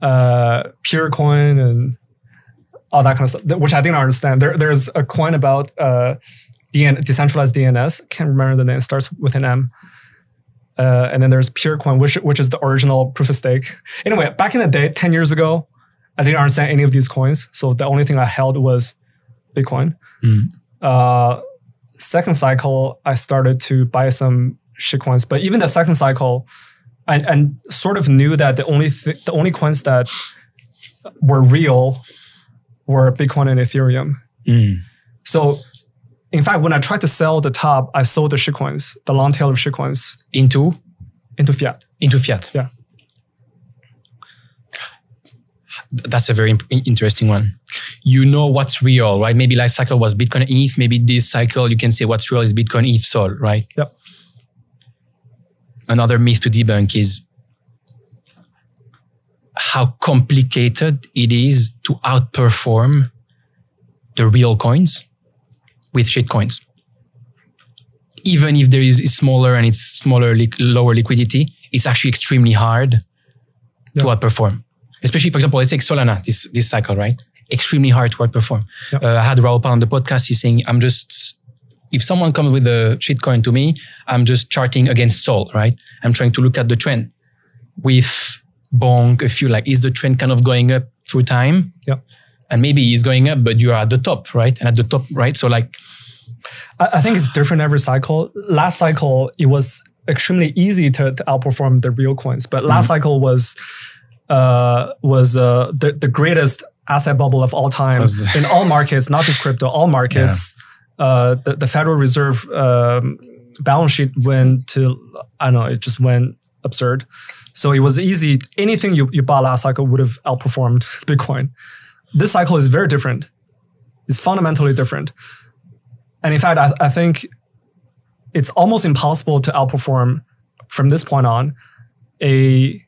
uh, Peercoin and all that kind of stuff, which I didn't understand. There, there's a coin about uh, DN, decentralized DNS. Can't remember the name. It starts with an M. Uh, and then there's Peercoin, which which is the original proof of stake. Anyway, back in the day, ten years ago, I didn't understand any of these coins. So the only thing I held was Bitcoin. Mm. Uh, second cycle, I started to buy some shitcoins. But even the second cycle, I, I sort of knew that the only th- the only coins that were real were Bitcoin and Ethereum. Mm. So in fact, when I tried to sell the top, I sold the shitcoins, the long tail of shitcoins. Into? Into fiat. Into fiat. Yeah. That's a very interesting one. You know what's real, right? Maybe last cycle was Bitcoin ETH. Maybe this cycle you can say what's real is Bitcoin ETH Sol, right? Yep. Another myth to debunk is how complicated it is to outperform the real coins with shitcoins. Even if there is smaller and it's smaller, li- lower liquidity, it's actually extremely hard to outperform. Especially, for example, let's take Solana this this cycle, right? Extremely hard to outperform. Uh, I had Raoul on the podcast. He's saying, "I'm just if someone comes with a shitcoin to me, I'm just charting against Sol, right? I'm trying to look at the trend. With Bonk, a few like, is the trend kind of going up through time? yeah and maybe it's going up, but you are at the top, right? And at the top, right? So like, I, think it's different every cycle. Last cycle, it was extremely easy to, to outperform the real coins, but last mm-hmm. cycle was uh, was uh, the the greatest asset bubble of all time in all markets, not just crypto, all markets. Yeah. Uh, the, the Federal Reserve um, balance sheet went to I don't know, it just went absurd. So it was easy. Anything you, you bought last cycle would have outperformed Bitcoin this cycle is very different. It's fundamentally different. And in fact, I, I think it's almost impossible to outperform from this point on a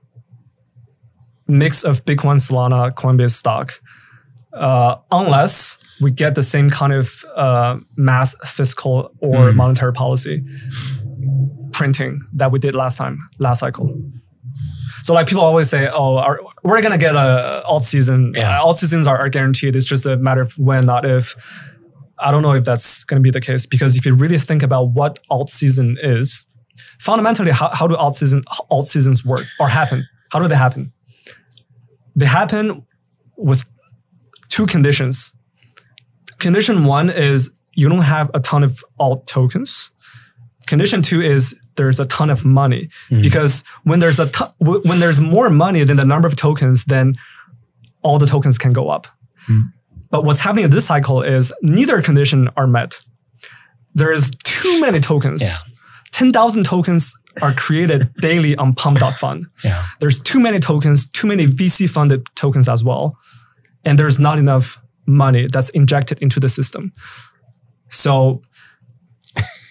mix of Bitcoin, Solana, Coinbase stock, uh, unless we get the same kind of uh, mass fiscal or mm. monetary policy printing that we did last time, last cycle. So like people always say, oh, our, we're gonna get a alt season. Yeah. Uh, alt seasons are, are guaranteed. It's just a matter of when, not if. I don't know if that's going to be the case because if you really think about what alt season is, fundamentally, how, how do alt season alt seasons work or happen? How do they happen? They happen with two conditions. Condition one is you don't have a ton of alt tokens. Condition two is there's a ton of money mm. because when there's a when there's more money than the number of tokens, then all the tokens can go up. Mm. But what's happening in this cycle is neither condition are met. There is too many tokens. Yeah. 10,000 tokens are created daily on pump.fun. Yeah. There's too many tokens, too many VC funded tokens as well. And there's not enough money that's injected into the system. So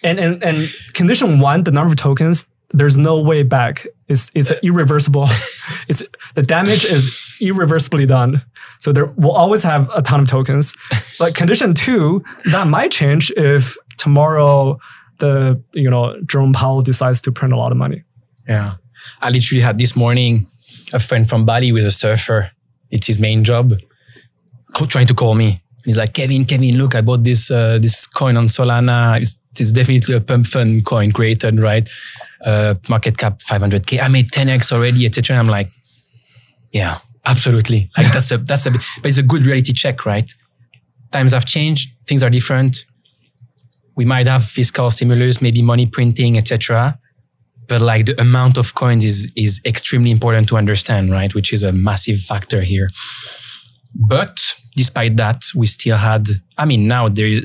and and and condition one, the number of tokens, there's no way back. It's it's irreversible. it's the damage is irreversibly done. So there will always have a ton of tokens. But condition two, that might change if tomorrow the you know Jerome Powell decides to print a lot of money. Yeah, I literally had this morning a friend from Bali with a surfer. It's his main job. Trying to call me. He's like, Kevin, Kevin, look, I bought this uh, this coin on Solana. It's it's definitely a pump fun coin created, right? Uh, market cap 500k. I made 10x already, etc. I'm like, yeah, absolutely. Like that's a that's a but it's a good reality check, right? Times have changed, things are different. we might have fiscal stimulus, maybe money printing, etc. But like the amount of coins is is extremely important to understand, right? Which is a massive factor here. But despite that, we still had. I mean, now there is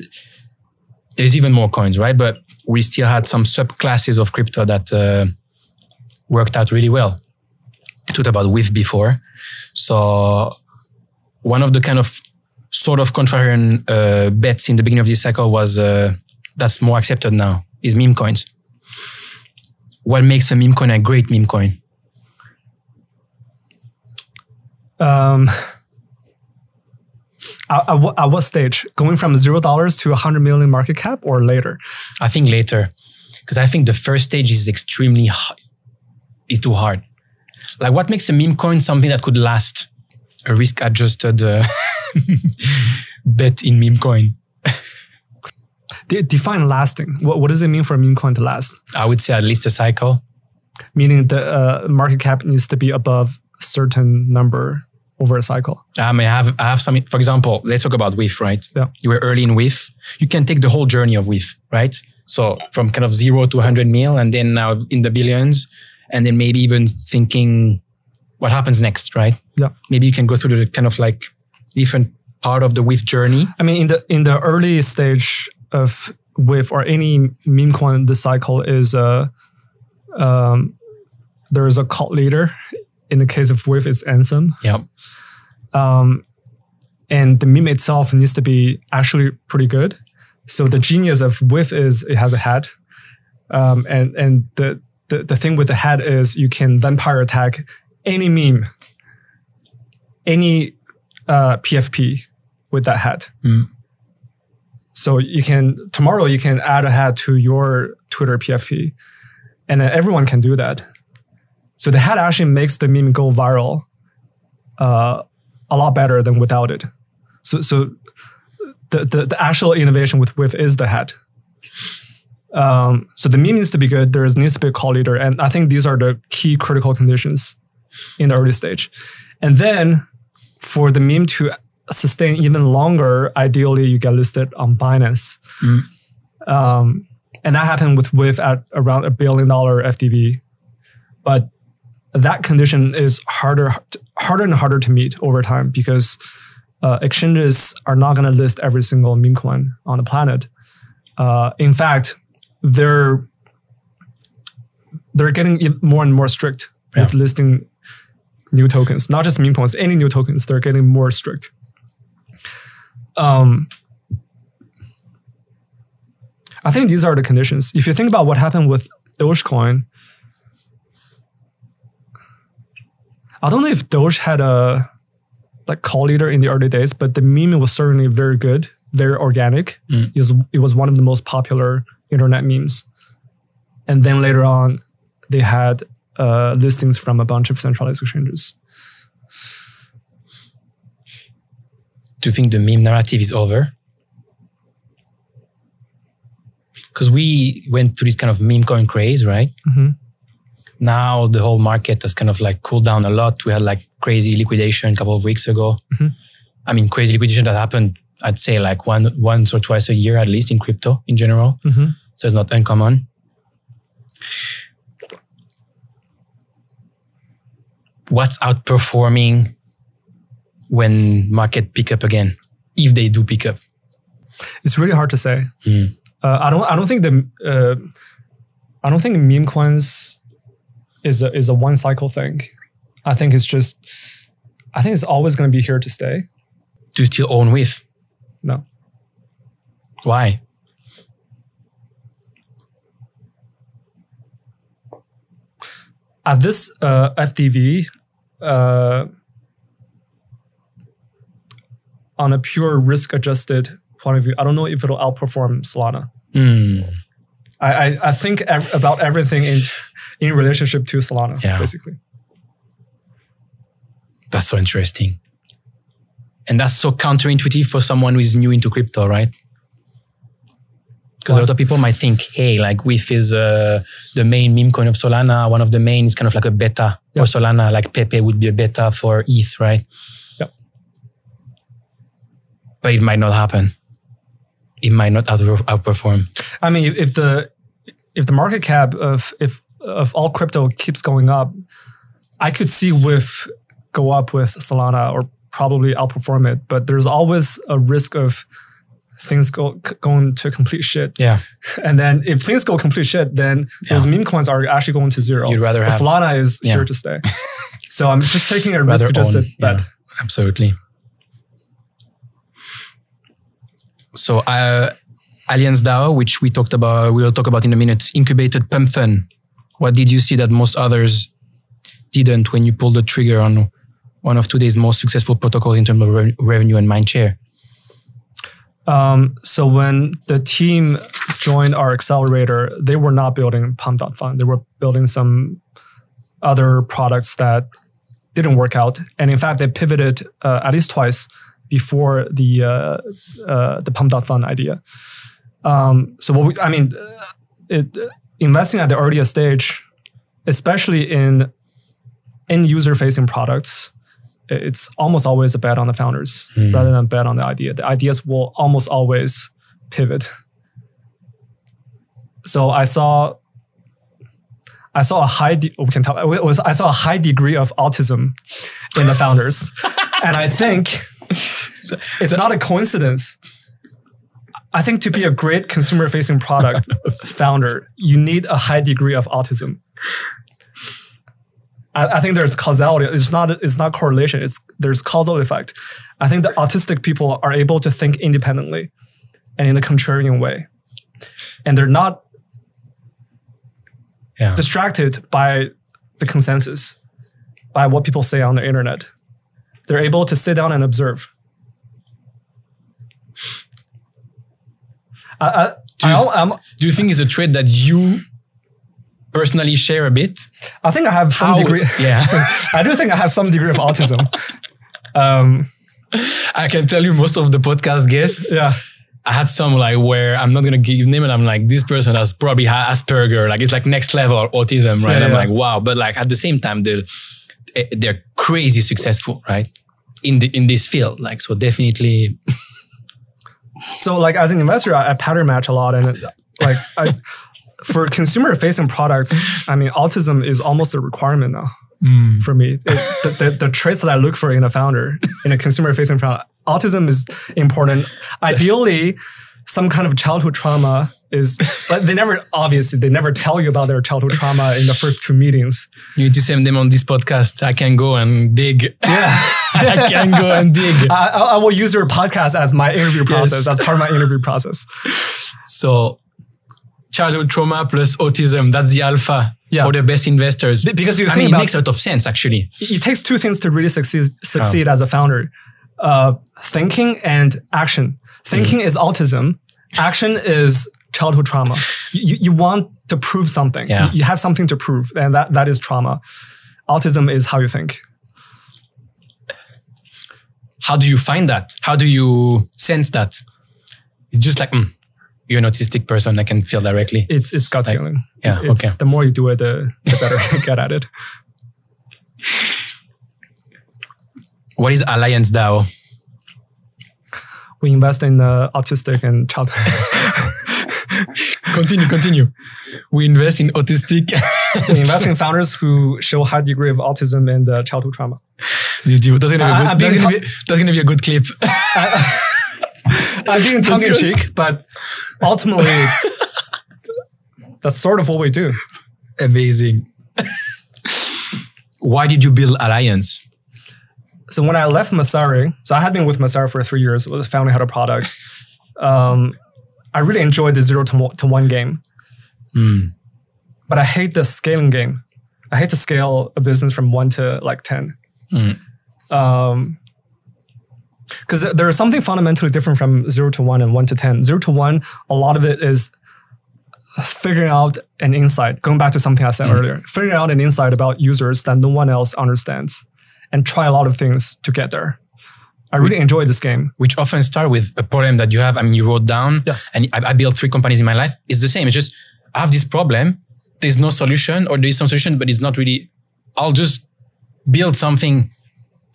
there's even more coins, right? But we still had some subclasses of crypto that uh, worked out really well. I talked about WIF before, so one of the kind of sort of contrarian uh, bets in the beginning of this cycle was uh, that's more accepted now is meme coins. What makes a meme coin a great meme coin? Um, at, at, what, at what stage? Going from zero dollars to 100 million market cap or later? I think later, because I think the first stage is extremely. It's too hard. Like, what makes a meme coin something that could last? A risk adjusted uh, bet in meme coin. De- define lasting. What, what does it mean for a meme coin to last? I would say at least a cycle. Meaning the uh, market cap needs to be above certain number over a cycle. I may have I have some. For example, let's talk about WIF, right? Yeah. You were early in WIF. You can take the whole journey of WIF, right? So from kind of zero to 100 mil, and then now in the billions, and then maybe even thinking what happens next, right? Yeah. Maybe you can go through the kind of like different part of the WIF journey. I mean, in the in the early stage of WIF or any meme coin, the cycle is uh, um, there is a cult leader. In the case of WIF, it's Ansem. Yeah. um, and the meme itself needs to be actually pretty good. So the genius of WIF is it has a head, um, and and the, the the thing with the head is you can vampire attack any meme, any uh, PFP with that head. Mm. So you can tomorrow you can add a head to your Twitter PFP, and then everyone can do that. So the hat actually makes the meme go viral uh, a lot better than without it. So so the the, the actual innovation with WIF is the hat. Um, so the meme needs to be good. There needs to be a call leader, and I think these are the key critical conditions in the early stage. And then for the meme to sustain even longer, ideally you get listed on Binance. Um, and that happened with WIF at around a billion dollar FDV. But that condition is harder harder and harder to meet over time because uh, exchanges are not going to list every single meme coin on the planet. Uh, in fact, they're they're getting more and more strict with listing new tokens, not just meme coins, any new tokens. They're getting more strict. Um, I think these are the conditions. If you think about what happened with Dogecoin, I don't know if Doge had a like call leader in the early days, but the meme was certainly very good, very organic. Mm. It was it was one of the most popular internet memes. And then later on, they had uh, listings from a bunch of centralized exchanges. Do you think the meme narrative is over? Because we went through this kind of meme coin craze, right? Mhm. Now the whole market has kind of like cooled down a lot. We had like crazy liquidation a couple of weeks ago. Mhm. I mean, crazy liquidation that happened, I'd say like one once or twice a year at least in crypto in general. Mhm. So it's not uncommon. What's outperforming when market pick up again, if they do pick up? It's really hard to say. Mm. Uh, I don't. I don't think the. Uh, I don't think meme coins is a is a one cycle thing. I think it's just. I think it's always going to be here to stay. Do you still own WIF? No. Why? At this uh, FDV, uh, on a pure risk adjusted point of view, I don't know if it'll outperform Solana. Hmm. I, I, I think ev- about everything in in relationship to Solana, Yeah. basically. That's so interesting. And that's so counterintuitive for someone who is new into crypto, right? Because a lot of people might think, hey, like WIF is uh, the main meme coin of Solana. One of the main is kind of like a beta Yeah. for Solana, like Pepe would be a beta for ETH, right? Yep. But it might not happen. it might not outperform. I mean, if the if the market cap of if of all crypto keeps going up, I could see WIF go up with Solana or probably outperform it. But there's always a risk of things go going to complete shit. Yeah. And then if things go complete shit, then those meme coins are actually going to zero. You'd rather But have- Solana is Yeah. here to stay. so I'm just taking a risk adjusted bet. Yeah, absolutely. So, uh, Alliance DAO, which we talked about, we will talk about in a minute, incubated Pump Fun. What did you see that most others didn't when you pulled the trigger on one of today's most successful protocols in terms of re- revenue and mind share? Um, so when the team joined our accelerator, they were not building Pump.fun. They were building some other products that didn't work out. And in fact, they pivoted uh, at least twice before the uh, uh, the Pump.fun idea. Um, so what we, I mean, it, investing at the earliest stage, especially in in user facing products, it's almost always a bet on the founders hmm. rather than a bet on the idea. The ideas will almost always pivot. So I saw, I saw a high. De- we can tell. it Was I saw a high degree of autism in the founders, and I think it's not a coincidence. I think to be a great consumer-facing product founder, you need a high degree of autism. I, I think there's causality. It's not it's not correlation. It's there's causal effect. I think the autistic people are able to think independently and in a contrarian way. And they're not Yeah. distracted by the consensus, by what people say on the internet. They're able to sit down and observe. I, I, I, you- I'm, Do you think it's a trait that you personally share a bit? I think I have some How- degree. yeah. I do think I have some degree of autism. Um, I can tell you most of the podcast guests, yeah. I had some like where I'm not gonna give name and I'm like, this person has probably had Asperger, like it's like next level autism, right? Yeah, I'm yeah. like, wow. But like at the same time, they're eh, they're crazy successful, right? In the in this field. Like so definitely So like as an investor, I, I pattern match a lot, and it, like I, for consumer facing products, I mean, autism is almost a requirement now mm. for me. It, the, the, the traits that I look for in a founder in a consumer facing product, autism is important. Ideally, some kind of childhood trauma is, but they never obviously they never tell you about their childhood trauma in the first two meetings. you need to send them on this podcast. I can go and dig. Yeah. I can go and dig. I, I will use your podcast as my interview process, as part of my interview process. So childhood trauma plus autism, that's the alpha Yeah. for the best investors. Because you I think mean, it makes a lot of sense actually. it takes two things to really succeed succeed as a founder uh, thinking and action thinking is autism action is childhood trauma you, you want to prove something Yeah. you, you have something to prove and that, that is trauma autism is how you think how do you find that? How do you sense that? It's just like, mm, you're an autistic person. I can feel directly. it's, it's gut Like, feeling yeah, it's, okay. the more you do it the, the better you get at it What is Alliance DAO? we invest in uh, autistic and child continue, continue. We invest in autistic. we invest in founders who show high degree of autism and uh, childhood trauma You do. That's gonna, be a good, that's, gonna be, that's gonna be a good clip. I'm being tongue in cheek, but ultimately, that's sort of what we do. Amazing. Why did you build Alliance? So when I left Messari, so I had been with Messari for three years, was founding head of product. Um, I really enjoy the zero to, one game, Hmm. but I hate the scaling game. I hate to scale a business from one to like ten. Um, because there is something fundamentally different from zero to one and one to ten. Zero to one, a lot of it is figuring out an insight. Going back to something I said earlier, figuring out an insight about users that no one else understands, and try a lot of things to get there. I really enjoy this game. which often start with a problem that you have. I mean, you wrote down. Yes. And I, I built three companies in my life. It's the same. It's just I have this problem. There's no solution, or there is some solution, but it's not really. I'll just build something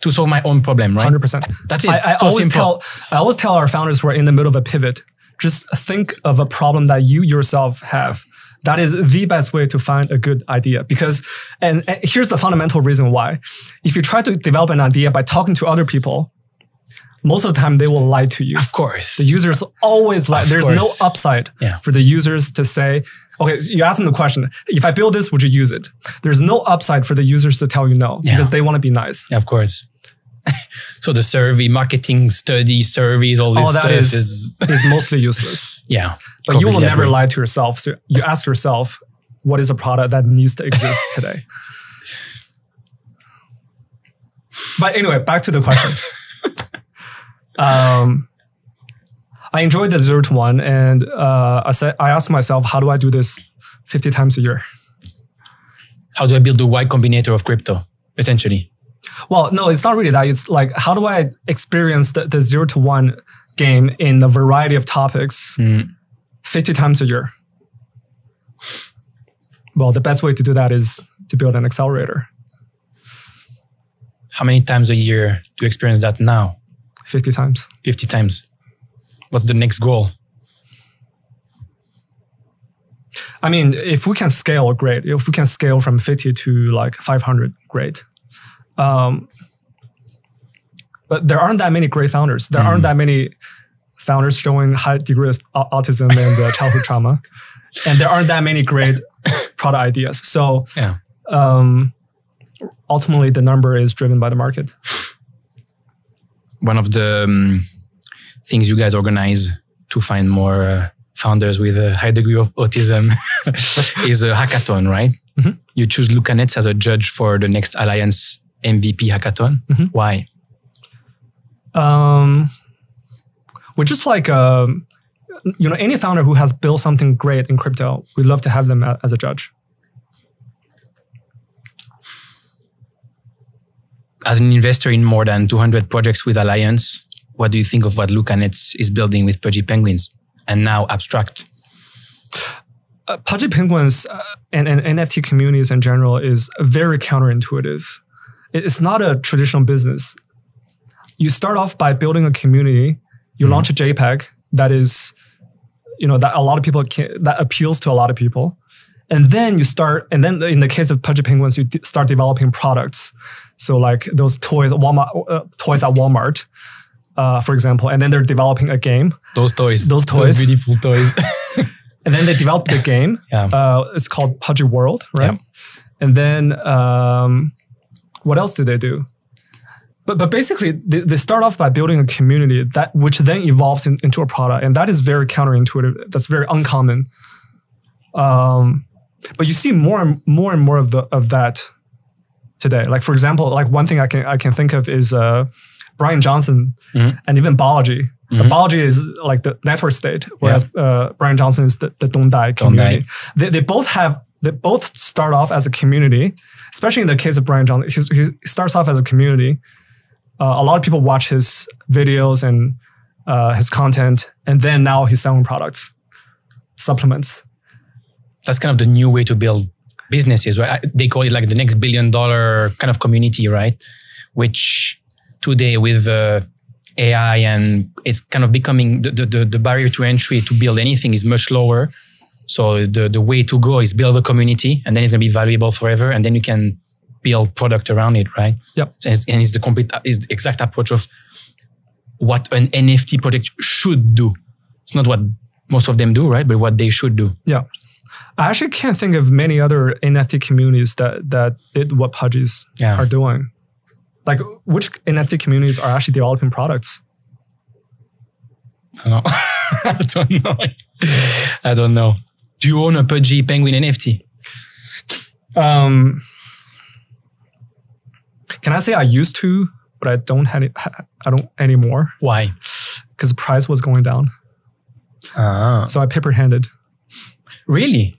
to solve my own problem, right? Hundred percent. That's it. I, I So always simple. tell I always tell our founders who are in the middle of a pivot, just think of a problem that you yourself have. That is the best way to find a good idea. Because, and, and here's the fundamental reason why. If you try to develop an idea by talking to other people, most of the time they will lie to you. Of course. The users always lie. Of There's course. no upside Yeah. for the users to say, okay, you ask them the question, if I build this, would you use it? There's no upside for the users to tell you no Yeah. because they want to be nice. Yeah, of course. so the survey, marketing study surveys, all this All that stuff is, is, is mostly useless. yeah. But you will never lie to yourself. So you ask yourself, what is a product that needs to exist today? But anyway, back to the question. Um, I enjoyed the zero to one, and uh, I said I asked myself, how do I do this fifty times a year? How do I build the Y Combinator of crypto? Essentially, Well, no, it's not really that. It's like, how do I experience the, the zero to one game in a variety of topics Mm. 50 times a year? Well, the best way to do that is to build an accelerator how many times a year do you experience that now? 50 times. 50 times. What's the next goal? I mean, if we can scale, great. If we can scale from 50 to like 500, great. Um, but there aren't that many great founders. There aren't that many founders showing high degree of autism and uh, childhood trauma. And there aren't that many great product ideas. So Yeah. um, ultimately, the number is driven by the market. One of the um, things you guys organize to find more uh, founders with a high degree of autism is a hackathon, right? Mhm. You choose Luca Netz as a judge for the next Alliance MVP hackathon. Mhm. Why? Um, we're just like, um, you know, any founder who has built something great in crypto, we love to have them as a judge. As an investor in more than 200 projects with Alliance, what do you think of what Luca Netz is building with Pudgy Penguins and now Abstract? uh, Pudgy Penguins uh, and, and NFT communities in general is very counterintuitive. It's not a traditional business. You start off by building a community. You launch a JPEG that is, you know, that a lot of people can, that appeals to a lot of people, and then you start. And then in the case of Pudgy Penguins, you start developing products. So like those toys, Walmart uh, toys at Walmart, uh, for example, and then they're developing a game. Those toys. Those toys. beautiful toys. And then they developed the game. Yeah. Uh, it's called Pudgy World, right? Yeah. And then um, what else did they do? But but basically, they, they start off by building a community that which then evolves in- into a product, and that is very counterintuitive. That's very uncommon. Um, but you see more and more and more of the of that today. Like for example, like one thing I can I can think of is uh, Bryan Johnson Mhm. and even Balaji. Mhm. Balaji is like the network state, whereas uh, Bryan Johnson is the, the Don't Die community. Die. They, they both have they both start off as a community, especially in the case of Bryan Johnson. He's, he starts off as a community. Uh, a lot of people watch his videos and uh, his content, and then now he's selling products, supplements. That's kind of the new way to build businesses, right? They call it like the next billion dollar kind of community, right? Which today with uh, AI and it's kind of becoming the, the, the, barrier to entry to build anything is much lower. So the, the way to go is build a community and then it's going to be valuable forever. And then you can build product around it, right? Yep. And it's, and it's the complete, is the exact approach of what an NFT project should do. It's not what most of them do, right? But what they should do. Yeah. I actually can't think of many other NFT communities that that did what Pudgies Yeah. are doing. Like which NFT communities are actually developing products? I don't know. I don't know. I don't know. Do you own a Pudgy Penguin NFT? Um, can I say I used to, but I don't have it, I don't anymore Why? because the price was going down. Ah, So I paper handed. Really?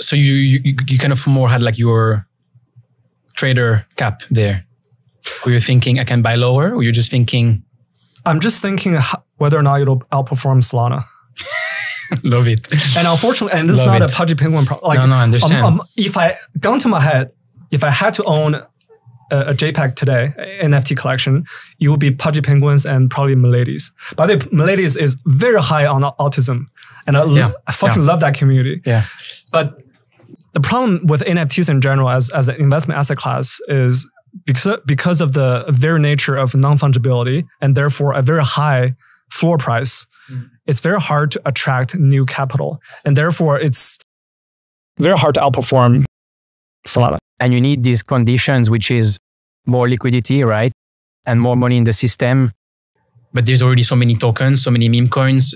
So you, you you kind of more had like your trader cap there. Were you thinking I can buy lower, or you're just thinking I'm just thinking whether or not it'll outperform Solana. love it? And unfortunately, and this is not it. a Pudgy Penguin. Pro- like, No, no, I understand. um, um, if I gun to my head, if I had to own a, a JPEG today, a NFT collection, it would be pudgy penguins and probably Miladies. By the way, Miladies is very high on autism, and I, Yeah, I fucking yeah. love that community. Yeah. But the problem with NFTs in general as, as an investment asset class is because, because of the very nature of non-fungibility and therefore a very high floor price, mm. it's very hard to attract new capital. And therefore it's very hard to outperform Solana. and you need these conditions, which is more liquidity, right? And more money in the system. But there's already so many tokens, so many meme coins,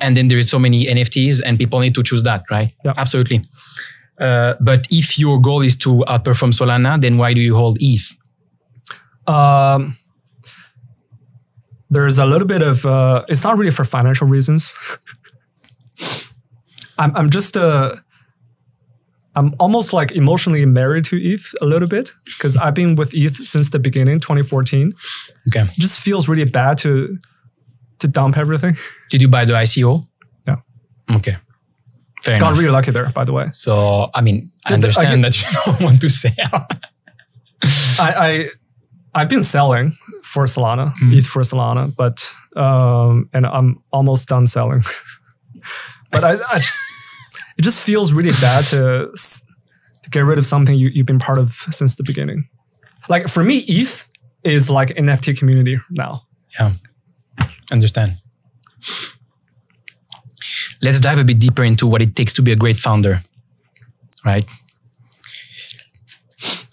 and then there is so many NFTs, and people need to choose that, right? Yeah. Absolutely. Uh, but if your goal is to outperform Solana, then why do you hold ETH? Um, there's a little bit of, uh, it's not really for financial reasons. I'm, I'm just, uh, I'm almost like emotionally married to ETH a little bit because I've been with ETH since the beginning, 2014. Okay. It just feels really bad to to dump everything. Did you buy the ICO? Yeah. Okay. Fair Got enough. really lucky there, by the way. so, I mean, I the- I understand that you don't want to sell. I, I I've been selling for Solana, Mm. ETH for Solana, but um, and I'm almost done selling. but I, I just it just feels really bad to to get rid of something you, you've been part of since the beginning. Like for me, ETH is like an NFT community now. Yeah. Understand. Let's dive a bit deeper into what it takes to be a great founder. Right?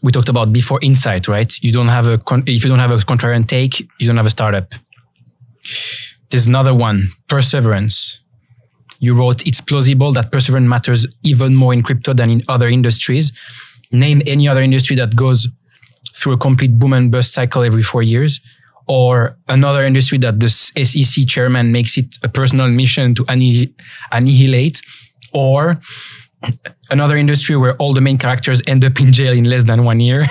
We talked about before insight, right? You don't have a if you don't have a contrarian take, you don't have a startup. There's another one, perseverance. You wrote it's plausible that perseverance matters even more in crypto than in other industries. Name any other industry that goes through a complete boom and bust cycle every four years, or another industry that the SEC chairman makes it a personal mission to annihilate, or another industry where all the main characters end up in jail in less than one year.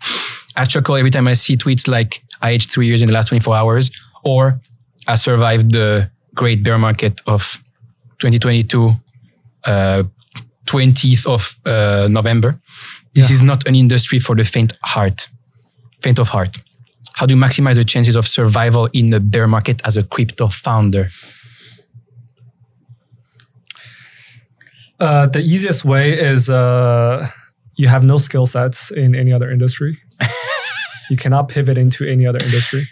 I chuckle every time I see tweets like I aged three years in the last 24 hours, or I survived the great bear market of 2022, uh, 20th of uh, November. This is not an industry for the faint heart, faint of heart. How do you maximize the chances of survival in a bear market as a crypto founder? Uh, the easiest way is uh, you have no skill sets in any other industry. you cannot pivot into any other industry.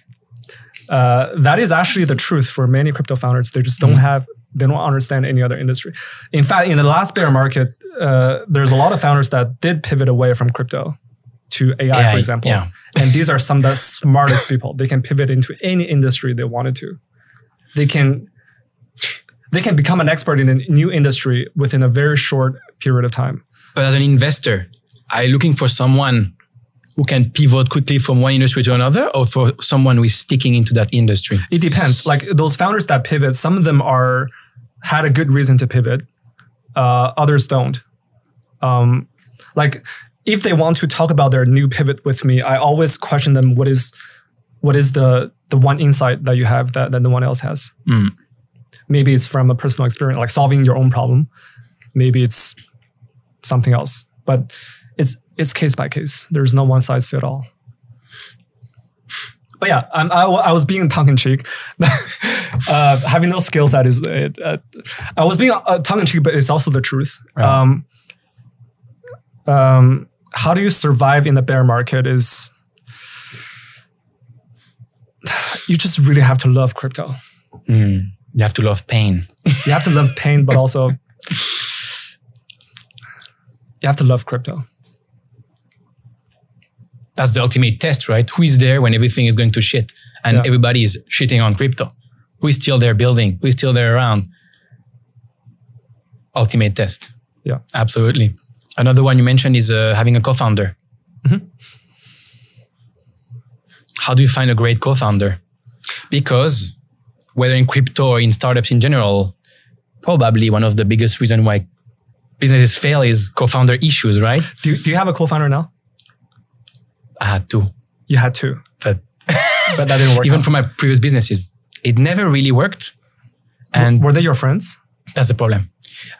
Uh, that is actually the truth for many crypto founders. They just don't have, they don't understand any other industry. In fact, in the last bear market, uh, there's a lot of founders that did pivot away from crypto to AI, AI, for example. yeah. And these are some of the smartest people. They can pivot into any industry they wanted to. They can they can become an expert in a new industry within a very short period of time. But as an investor, are you looking for someone who can pivot quickly from one industry to another, or for someone who is sticking into that industry? It depends. Like those founders that pivot, some of them are had a good reason to pivot. Uh, others don't. Um, like if they want to talk about their new pivot with me, I always question them. What is what is the the one insight that you have that, that no one else has? Mm. Maybe it's from a personal experience, like solving your own problem. Maybe it's something else. But it's it's case by case. There's no one size fit all. But yeah, I'm, I, I was being tongue in cheek. uh, having no skill set is. Uh, uh, I was being uh, tongue in cheek, but it's also the truth. Right. Um, um, how do you survive in the bear market? Is you just really have to love crypto. Mm. You have to love pain. You have to love pain, but also you have to love crypto. That's the ultimate test, right? Who is there when everything is going to shit and Yeah. everybody is shitting on crypto? Who is still there building? Who is still there around? Ultimate test. Yeah. Absolutely. Another one you mentioned is uh, having a co-founder. Mm-hmm. How do you find a great co-founder? Because whether in crypto or in startups in general, probably one of the biggest reasons why businesses fail is co-founder issues, right? Do you, do you have a co-founder now? I had two. You had two. but but that didn't work. even out. for my previous businesses, it never really worked. And were they your friends? that's the problem.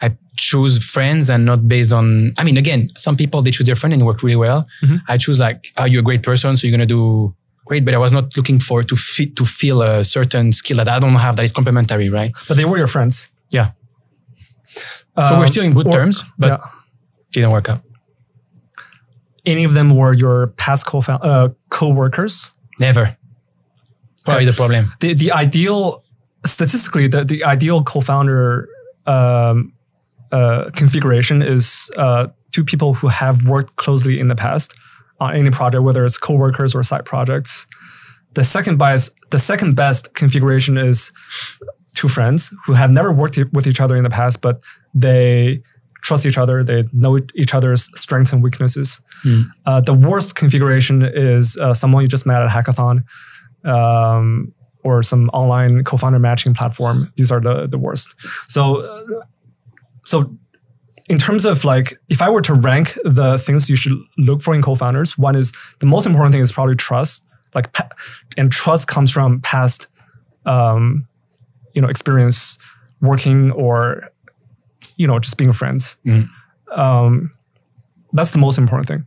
I choose friends and not based on. I mean, again, some people they choose their friend and work really well. Mm-hmm. I choose like, are you a great person? So you're gonna do great. But I was not looking for to fit to feel a certain skill that I don't have that is complementary, right? But they were your friends. Yeah. So we're Um, still in good or- terms, but yeah. didn't work out. any of them were your past co uh, co-workers. Never. Probably the problem. The the ideal statistically the, the ideal co-founder um, uh, configuration is uh, two people who have worked closely in the past on any project, whether it's co-workers or side projects. The second bias, the second best configuration is two friends who have never worked with each other in the past, but they trust each other. They know each other's strengths and weaknesses. Uh, the worst configuration is uh, someone you just met at a hackathon um, or some online co-founder matching platform. These are the the worst. So, uh, so in terms of like, if I were to rank the things you should look for in co-founders, one is the most important thing is probably trust. Like, and trust comes from past, um, you know, experience working or, you know, just being friends. Mm. Um, that's the most important thing.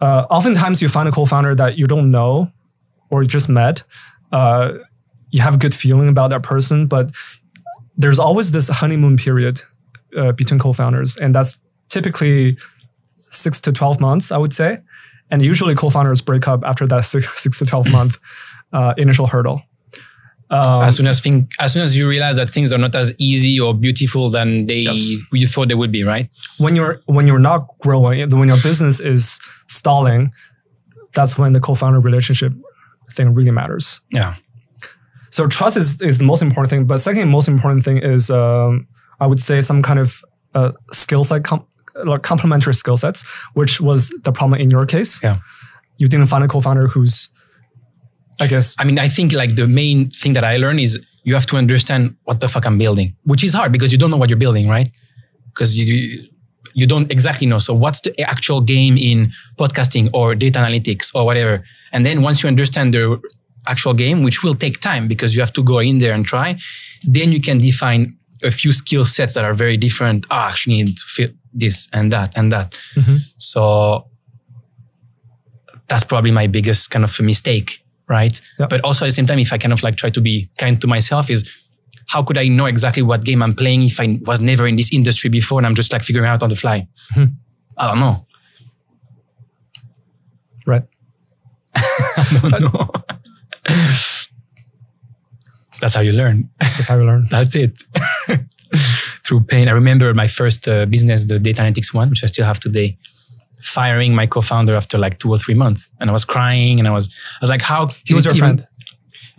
Uh, oftentimes, you find a co-founder that you don't know or you just met. Uh, you have a good feeling about that person, but there's always this honeymoon period uh, between co-founders, and that's typically six to twelve months, I would say. And usually, co-founders break up after that six, six to twelve month uh, initial hurdle. Um, as soon as thing, as soon as you realize that things are not as easy or beautiful than they Yes. you thought they would be, right? when you're when you're not growing, when your business is stalling, that's when the co-founder relationship thing really matters. Yeah. So trust is, is the most important thing. But second most important thing is um, I would say some kind of uh, skill set, com- like complementary skill sets, which was the problem in your case. Yeah. You didn't find a co-founder who's, I guess, I mean, I think like the main thing that I learned is you have to understand what the fuck I'm building, which is hard because you don't know what you're building, right? Because you you don't exactly know. So what's the actual game in podcasting or data analytics or whatever? And then once you understand the actual game, which will take time because you have to go in there and try, then you can define a few skill sets that are very different. Ah, I actually need to fit this and that and that. Mm-hmm. So that's probably my biggest kind of mistake, right? Yeah. But also at the same time, if I kind of like try to be kind to myself, is how could I know exactly what game I'm playing if I was never in this industry before and I'm just like figuring out on the fly? Mm-hmm. I don't know. right? Uh, That's how you learn. That's how you learn. That's it. Through pain. I remember my first uh, business, the data analytics one, which I still have today, firing my co-founder after like two or three months. And I was crying and I was, I was like, how? He was your even- friend.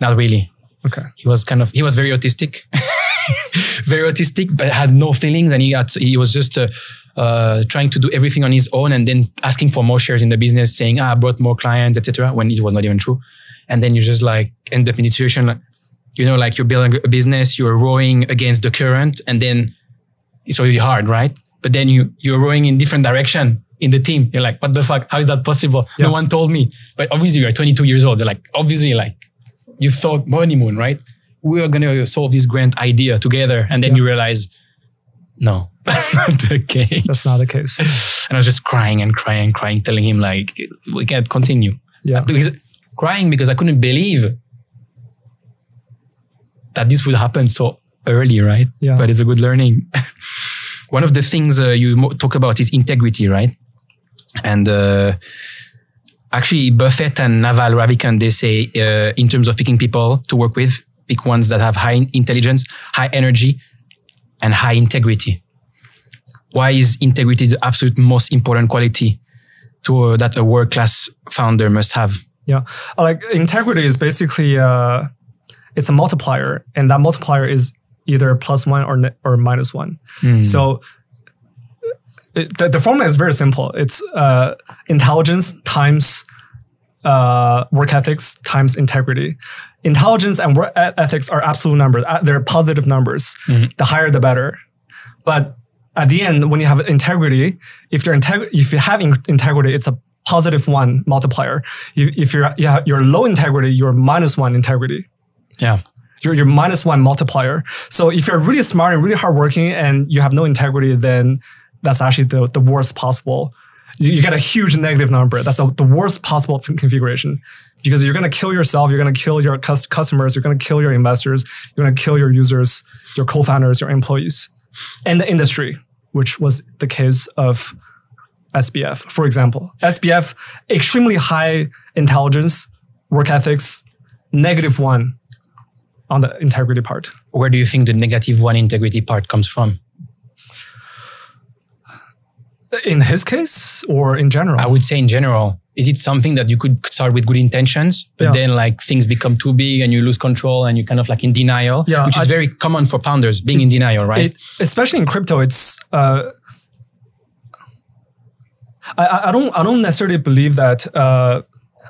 Not really. Okay. he was kind of he was very autistic very autistic but had no feelings and he he was just uh, uh, trying to do everything on his own and then asking for more shares in the business saying ah, i brought more clients etc when it was not even true and then you just like end up in a situation like, you know like you're building a business you're rowing against the current and then it's really hard right but then you you're rowing in different direction in the team you're like what the fuck how is that possible Yeah. no one told me but obviously you're 22 years old they're like obviously like you thought honeymoon, right? We are gonna solve this grand idea together, and then Yeah. you realize, no, that's not the case. That's not the case. And I was just crying and crying and crying, telling him like, we can't continue. Yeah. Because crying because I couldn't believe that this would happen so early, right? Yeah. But it's a good learning. One of the things uh, you mo- talk about is integrity, right? And uh, actually, Buffett and Naval Ravikant, they say uh, in terms of picking people to work with, pick ones that have high intelligence, high energy, and high integrity. Why is integrity the absolute most important quality to uh, that a world class founder must have? Yeah, like integrity is basically uh, it's a multiplier, and that multiplier is either plus one or ne- or minus one. So it, the, the formula is very simple. It's uh, intelligence times uh, work ethics times integrity. Intelligence and work ethics are absolute numbers. Uh, They're positive numbers. The higher, the better. But at the end, when you have integrity, if you're integ- if you have in- integrity, it's a positive one multiplier. If, if you're yeah, you're low integrity, you're minus one integrity. Yeah. You're your minus one multiplier. So if you're really smart and really hardworking and you have no integrity, then that's actually the, the worst possible. You, you get a huge negative number. That's a, the worst possible configuration because you're going to kill yourself. You're going to kill your cus- customers. You're going to kill your investors. You're going to kill your users, your co-founders, your employees, and the industry, which was the case of SBF, for example. SBF, extremely high intelligence, work ethics, negative one on the integrity part. Where do you think the negative one integrity part comes from? In his case or in general? I would say in general. Is it something that you could start with good intentions, but Yeah. then like things become too big and you lose control and you kind of like in denial, Yeah, which is I- very common for founders being in denial, right? it, especially in crypto, it's uh, I- I, I don't I don't necessarily believe that uh,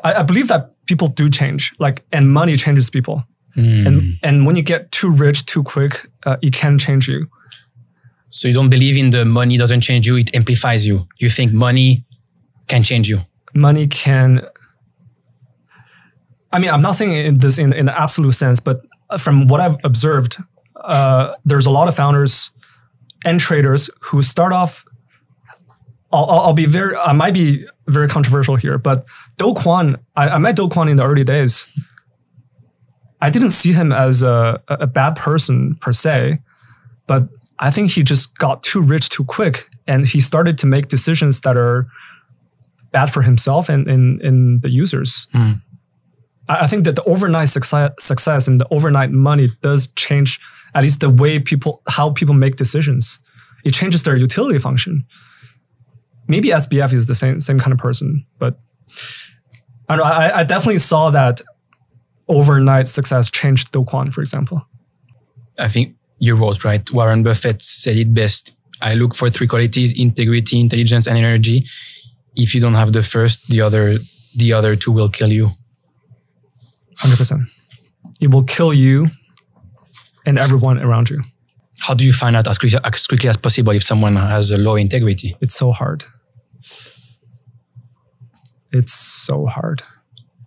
I, I believe that people do change, like and money changes people, Hmm. and and when you get too rich too quick, uh, it can change you. so you don't believe in the money doesn't change you, it amplifies you. You think money can change you. Money can. I mean, I'm not saying this in in the absolute sense, but from what I've observed, uh, there's a lot of founders and traders who start off. I'll, I'll I'll be very. I might be very controversial here, but Do Kwon. I, I met Do Kwon in the early days. I didn't see him as a, a bad person per se, but I think he just got too rich too quick, and he started to make decisions that are bad for himself and and the users. Hmm. I, I think that the overnight success, success and the overnight money does change at least the way people how people make decisions. It changes their utility function. Maybe SBF is the same same kind of person, but I don't know. I, I definitely saw that overnight success changed Do Kwon, for example. I think you wrote, right? Warren Buffett said it best. I look for three qualities, integrity, intelligence, and energy. If you don't have the first, the other, the other two will kill you. Hundred percent. It will kill you and everyone around you. How do you find out as quickly, as quickly as possible if someone has a low integrity? It's so hard. It's so hard.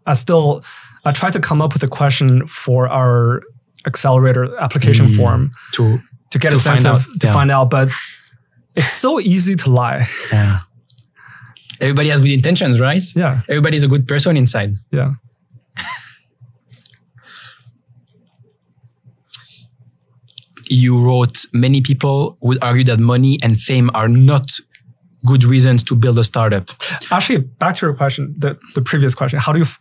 I still I tried to come up with a question for our accelerator application Mm. form To to get To a sense find of out, to yeah. find out, but it's so easy to lie. yeah. Everybody has good intentions, right? Yeah, Everybody's a good person inside. yeah. You wrote many people would argue that money and fame are not good reasons to build a startup. Actually, back to your question, the, the previous question. How do you f-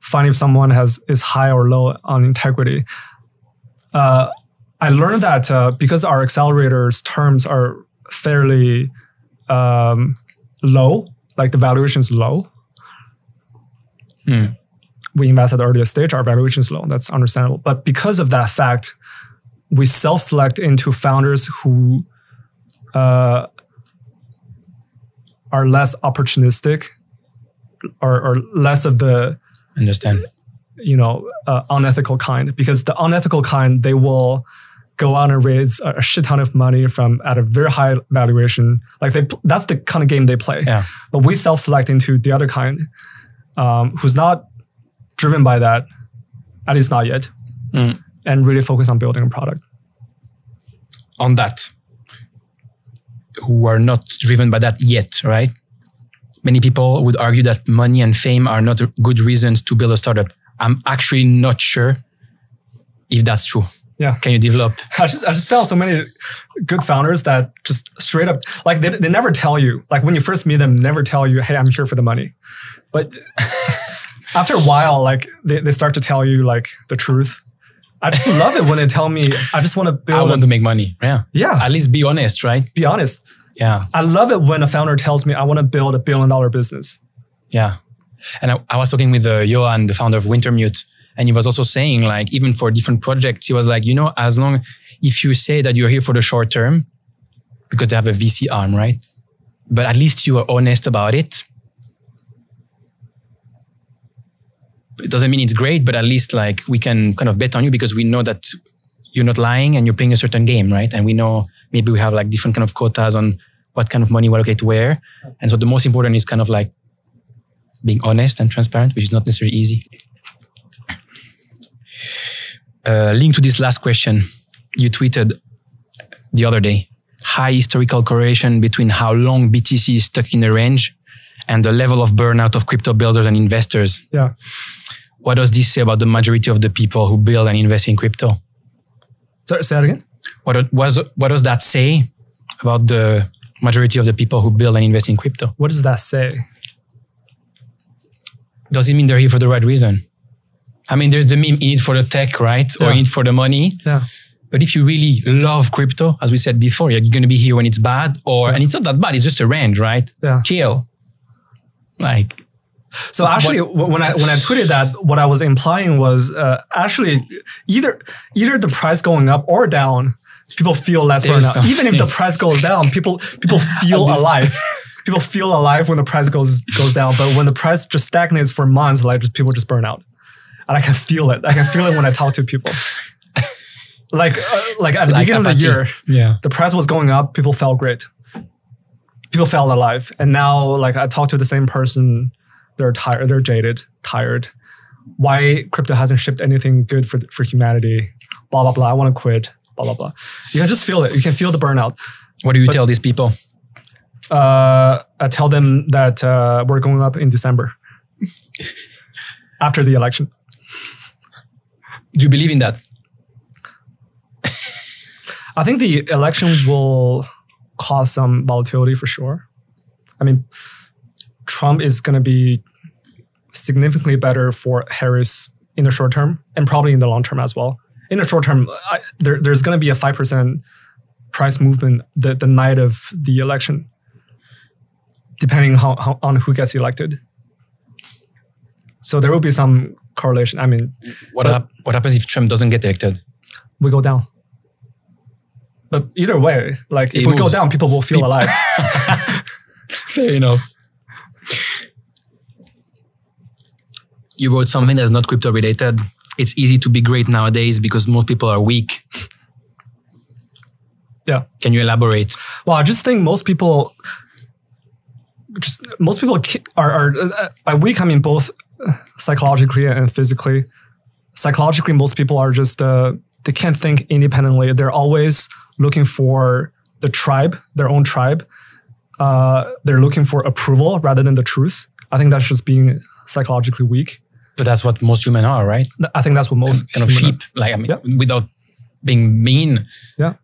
find if someone has is high or low on integrity? Uh, I learned that uh, because our accelerators terms are fairly um, low, like the valuation is low. Hmm. We invest at the earliest stage, our valuation is low. That's understandable. But because of that fact, we self-select into founders who uh, are less opportunistic or, or less of the Understand? you know uh, unethical kind because the unethical kind they will go out and raise a, shit ton of money from at a very high valuation like they that's the kind of game they play Yeah. but we self-select into the other kind um, who's not driven by that at least not yet Mm. and really focus on building a product On that, who are not driven by that yet, right? Many people would argue that money and fame are not good reasons to build a startup. I'm actually not sure if that's true. yeah Can you develop? I just I just found so many good founders that just straight up like they, they never tell you like when you first meet them never tell you hey I'm here for the money, but after a while like they, they start to tell you like the truth. I just love it when they tell me I just want to build. I want a, to make money. Yeah. yeah, At least be honest, right? be honest. Yeah. I love it when a founder tells me I want to build a billion dollar business. Yeah. And I, I was talking with uh, Johan, the founder of Wintermute, and he was also saying, like, even for different projects, he was like, you know, as long if you say that you're here for the short term, because they have a VC arm, right? But at least you are honest about it. It doesn't mean it's great, but at least like we can kind of bet on you because we know that you're not lying and you're playing a certain game, right? And we know maybe we have like different kind of quotas on what kind of money we allocate where. And so the most important is kind of like being honest and transparent, which is not necessarily easy. uh, link to this last question you tweeted the other day. High historical correlation between how long BTC is stuck in the range and the level of burnout of crypto builders and investors. Yeah. What does this say about the majority of the people who build and invest in crypto? Sorry, say that again. What was what does that say about the majority of the people who build and invest in crypto? What does that say? Does it mean they're here for the right reason? I mean, there's the meme in for the tech, right? Or Yeah. in it for the money. Yeah. But if you really love crypto, as we said before, you're going to be here when it's bad, or and it's not that bad. It's just a range, right? Yeah. Chill. Like So actually, w when I when I tweeted that, what I was implying was uh, actually either either the price going up or down, people feel less There's burnout. Even if the price goes down, people people feel alive. people feel alive when the price goes goes down. But when the price just stagnates for months, like just people just burn out, and I can feel it. I can feel it when I talk to people. like uh, like at the Like beginning of the year, yeah, the price was going up, people felt great. People felt alive. And now, like, I talk to the same person, they're tired, they're jaded, tired. Why crypto hasn't shipped anything good for, for humanity? Blah, blah, blah. I want to quit. Blah, blah, blah. You can just feel it. You can feel the burnout. what do you tell these people? Uh, I tell them that uh, we're going up in December after the election. Do you believe in that? I think the election will cause some volatility for sure. I mean, Trump is going to be significantly better for Harris in the short term and probably in the long term as well. In the short term, I, there, there's going to be a 5% price movement the, the night of the election, depending how, how, on who gets elected. So there will be some correlation. I mean, What hap- what happens if Trump doesn't get elected? we go down. But either way, like if we go down, people will feel alive. Fair enough. You wrote something that's not crypto related. It's easy to be great nowadays because most people are weak. Yeah. Can you elaborate? Well, I just think most people, just most people are, are uh, by weak I mean both psychologically and physically. Psychologically, most people are just uh, they can't think independently. They're always looking for the tribe, their own tribe. Uh, they're looking for approval rather than the truth. I think that's just being psychologically weak. But that's what most humans are, right? I think that's what most Kind of human- sheep. Like I mean, Yeah. without being mean, Yeah,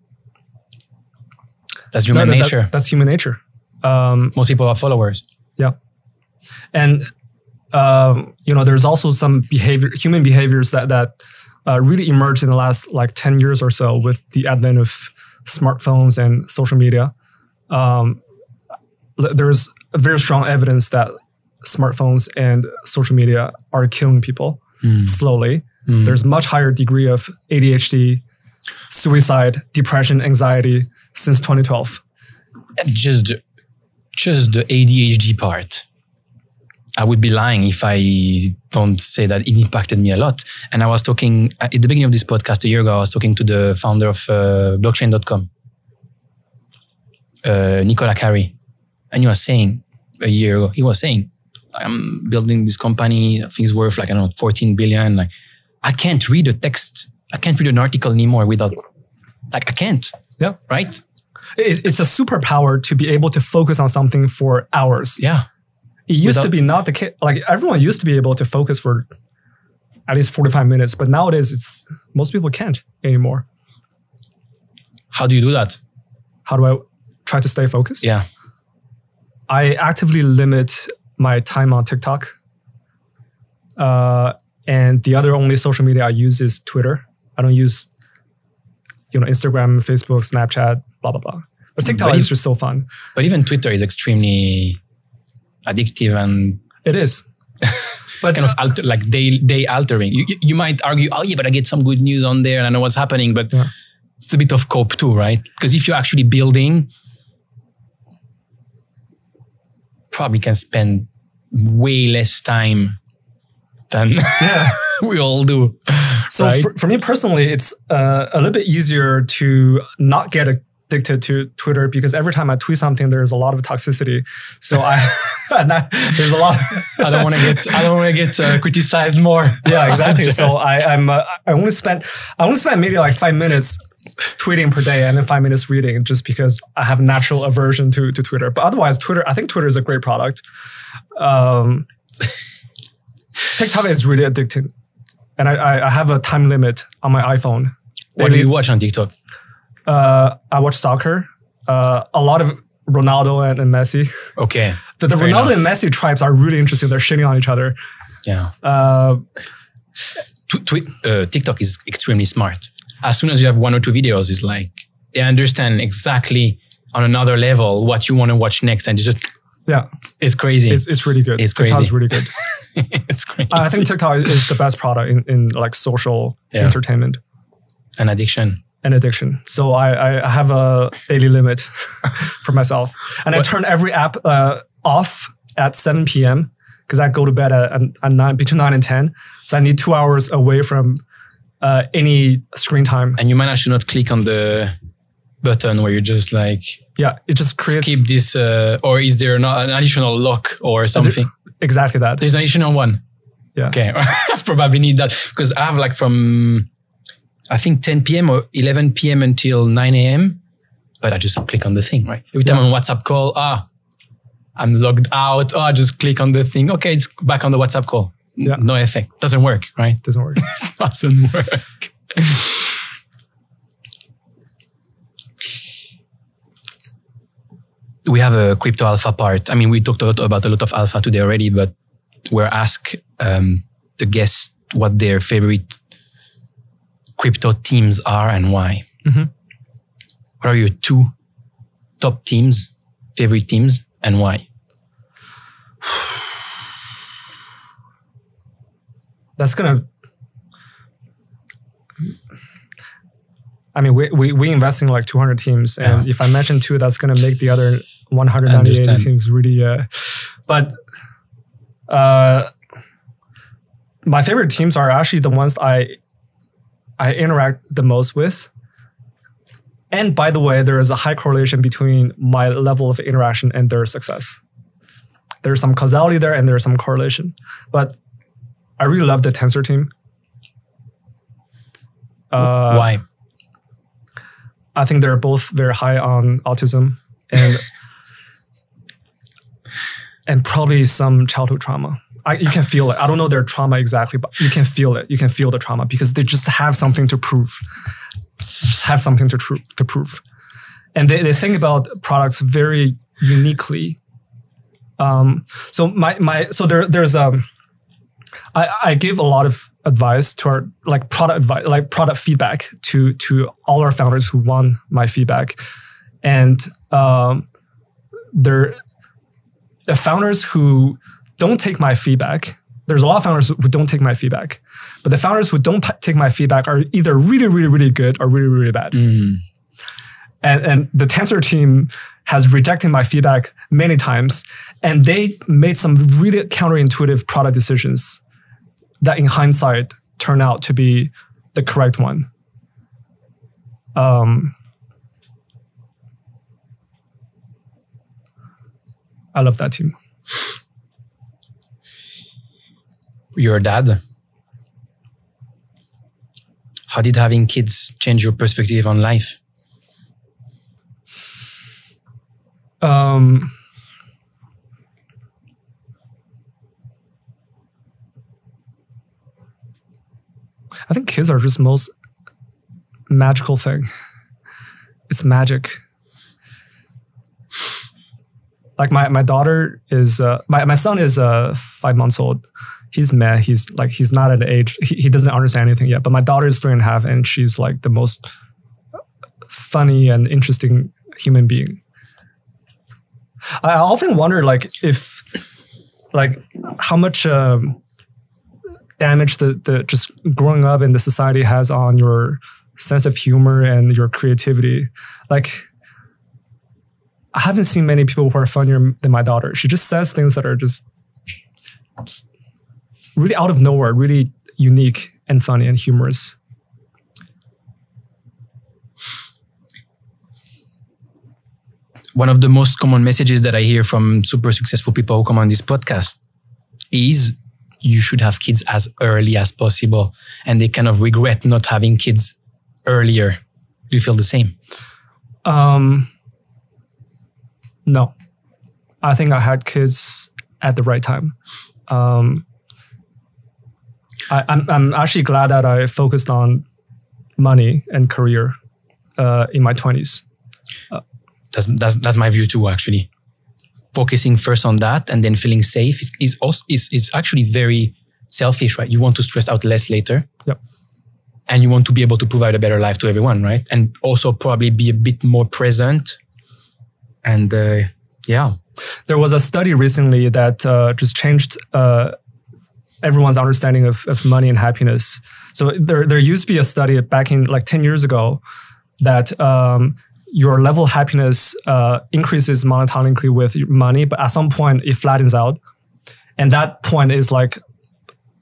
that's human that- that- nature. that's human nature. Um, most people are followers. Yeah, and um, you know, there's also some behavior, human behaviors that that uh, really emerged in the last like ten years or so with the advent of smartphones and social media. Um, there's very strong evidence that smartphones and social media are killing people slowly. There's much higher degree of ADHD, suicide, depression, anxiety since 2012. Just the, just the ADHD part. I would be lying if I don't say that it impacted me a lot. And I was talking at the beginning of this podcast a year ago. I was talking to the founder of uh, blockchain.com, uh, Nicolas Cary, and he was saying a year ago, he was saying, "I'm building this company. Things worth like I don't know, 14 billion. Like I can't read a text. I can't read an article anymore without, like I can't. Yeah. Right? It, it's a superpower to be able to focus on something for hours. Yeah." It used to be not the case. Like everyone used to be able to focus for at least 45 minutes, but nowadays it's most people can't anymore. How do you do that? How do I try to stay focused? Yeah. I actively limit my time on TikTok. Uh, and the other only social media I use is Twitter. I don't use, you know, Instagram, Facebook, Snapchat, blah blah blah. But TikTok But is just so fun. But even Twitter is extremely addictive and It is. But kind of alter, like day day altering. You, you- you might argue, oh yeah, but I get some good news on there and I know what's happening, but Yeah. it's a bit of cope too, right? Because if you're actually building, probably can spend way less time than yeah. we all do. So right? for, for me personally, it's uh, a little bit easier to not get a, addicted to Twitter because every time I tweet something, there's a lot of toxicity. So I, that, there's a lot. I don't want to get I don't want to get uh, criticized more. yeah, exactly. So I, I'm uh, I only spend I only spend maybe like five minutes tweeting per day and then five minutes reading just because I have natural aversion to to Twitter. But otherwise, Twitter I think Twitter is a great product. Um, TikTok is really addicting, and I, I I have a time limit on my iPhone. what do you watch on TikTok? Uh, I watch soccer. Uh, a lot of Ronaldo and, and Messi. Okay. The, the Ronaldo enough. and Messi tribes are really interesting. They're shitting on each other. Yeah. Uh, uh, TikTok is extremely smart. As soon as you have one or two videos, it's like they understand exactly on another level what you want to watch next, and it's just yeah, it's crazy. it's, it's really good. It's TikTok's crazy. really good. it's crazy. I think TikTok is the best product in, in like social Yeah. entertainment An addiction. And addiction. So I, I have a daily limit for myself, and I turn every app uh, off at 7 p.m. because I go to bed at, at, at nine between nine and 10. So I need two hours away from uh, any screen time. And you manage to not click on the button where you just like Yeah, it just creates skip this, uh, or is there not an additional lock or something? exactly that. There's an additional one. Yeah. Okay. I probably need that because I have like from I think 10 p.m. or 11 p.m. until 9 a.m. But I just click on the thing, right? Every time Yeah. on WhatsApp call, ah, I'm logged out. Oh, I just click on the thing. Okay, it's back on the WhatsApp call. Yeah. No effect. Doesn't work, right? Doesn't work. Doesn't work. we have a crypto alpha part. I mean, we talked a lot about a lot of alpha today already, but we're asked um, the guests what their favorite crypto teams are and why. Mhm. What are your two top teams, favorite teams, and why? that's gonna I mean, we, we, we invest in like 200 teams, and Yeah. if I mention two, that's going to make the other 198 teams really. Uh, but uh, my favorite teams are actually the ones I I interact the most with. And by the way, there is a high correlation between my level of interaction and their success. There's some causality there, and there's some correlation. But I really love the Tensor team. Uh, why? I think they're both very high on autism and and probably some childhood trauma. I, you can feel it. I don't know their trauma exactly, but you can feel it. You can feel the trauma because they just have something to prove. Just have something to tru- to prove, and they, they think about products very uniquely. Um, so my my so there there's um I, I give a lot of advice to our like product advice, like product feedback to to all our founders who want my feedback, and um, they're the founders who don't take my feedback. There's a lot of founders who don't take my feedback, but the founders who don't take my feedback are either really, really, really good or really, really bad. Mm. And and the Tensor team has rejected my feedback many times, and they made some really counterintuitive product decisions that, in hindsight, turn out to be the correct one. Um, I love that team. Your dad. How did having kids change your perspective on life? Um, I think kids are just most magical thing. It's magic. Like my, my daughter is uh, my, my son is uh, five months old. He's mad. He's like he's not at an age he, he doesn't understand anything yet. But my daughter is three and a half, and she's like the most funny and interesting human being. I often wonder, like, if, like, how much um, damage the the just growing up in the society has on your sense of humor and your creativity. Like, I haven't seen many people who are funnier than my daughter. She just says things that are just, just really out of nowhere, really unique and funny and humorous. one of the most common messages that I hear from super successful people who come on this podcast is you should have kids as early as possible. And they kind of regret not having kids earlier. Do you feel the same? Um, no, I think I had kids at the right time. Um, I, I'm I'm actually glad that I focused on money and career uh, in my twenties. That's, that's, that's my view too, actually. Focusing first on that and then feeling safe is, is also is, is actually very selfish, right? You want to stress out less later. Yep. And you want to be able to provide a better life to everyone, right? And also probably be a bit more present. And uh, yeah. There was a study recently that uh, just changed uh, everyone's understanding of, of money and happiness. So there, there used to be a study back in like 10 years ago that um, your level of happiness uh, increases monotonically with money, but at some point it flattens out. And that point is like,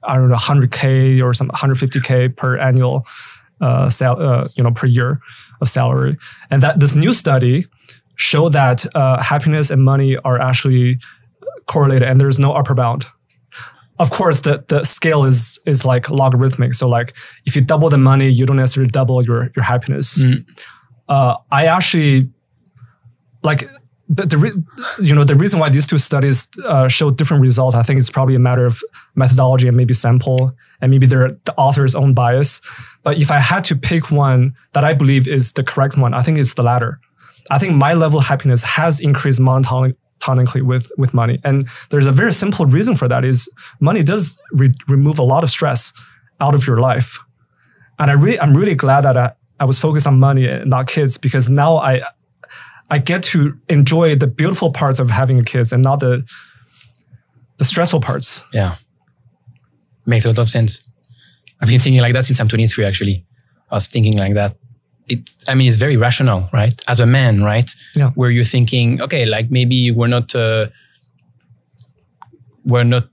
I don't know, 100K or some 150K per annual, uh, sal- uh, you know, per year of salary. And that this new study showed that uh, happiness and money are actually correlated and there's no upper bound of course the, the scale is is like logarithmic. So like if you double the money you don't necessarily double your your happiness. Mm. uh, i actually like the, the re- you know the reason why these two studies uh, show different results i think it's probably a matter of methodology and maybe sample and maybe their the author's own bias. But if i had to pick one that i believe is the correct one i think it's the latter. I think my level of happiness has increased monotonic tonically with with money and there's a very simple reason for that is money does re- remove a lot of stress out of your life and i really i'm really glad that I, I was focused on money and not kids because now i i get to enjoy the beautiful parts of having kids and not the the stressful parts Yeah. Makes a lot of sense. I've been thinking like that since I'm 23, actually. I was thinking like that. It's, I mean, it's very rational, right? As a man, right? Yeah. Where you're thinking, okay, like maybe we're not, uh, we're not,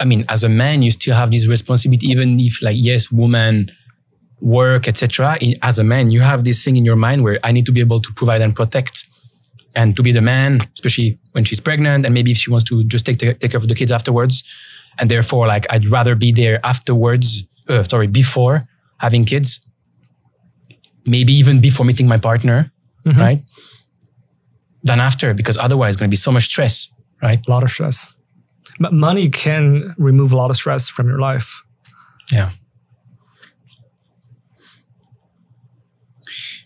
I mean, as a man, you still have this responsibility, even if like, yes, woman, work, etc. As a man, you have this thing in your mind where I need to be able to provide and protect and to be the man, especially when she's pregnant, and maybe if she wants to just take take care of the kids afterwards, and therefore, like I'd rather be there afterwards. Uh, sorry, before having kids, maybe even before meeting my partner, Mhm. right? Than after, because otherwise, it's going to be so much stress, right? a lot of stress but money can remove a lot of stress from your life Yeah.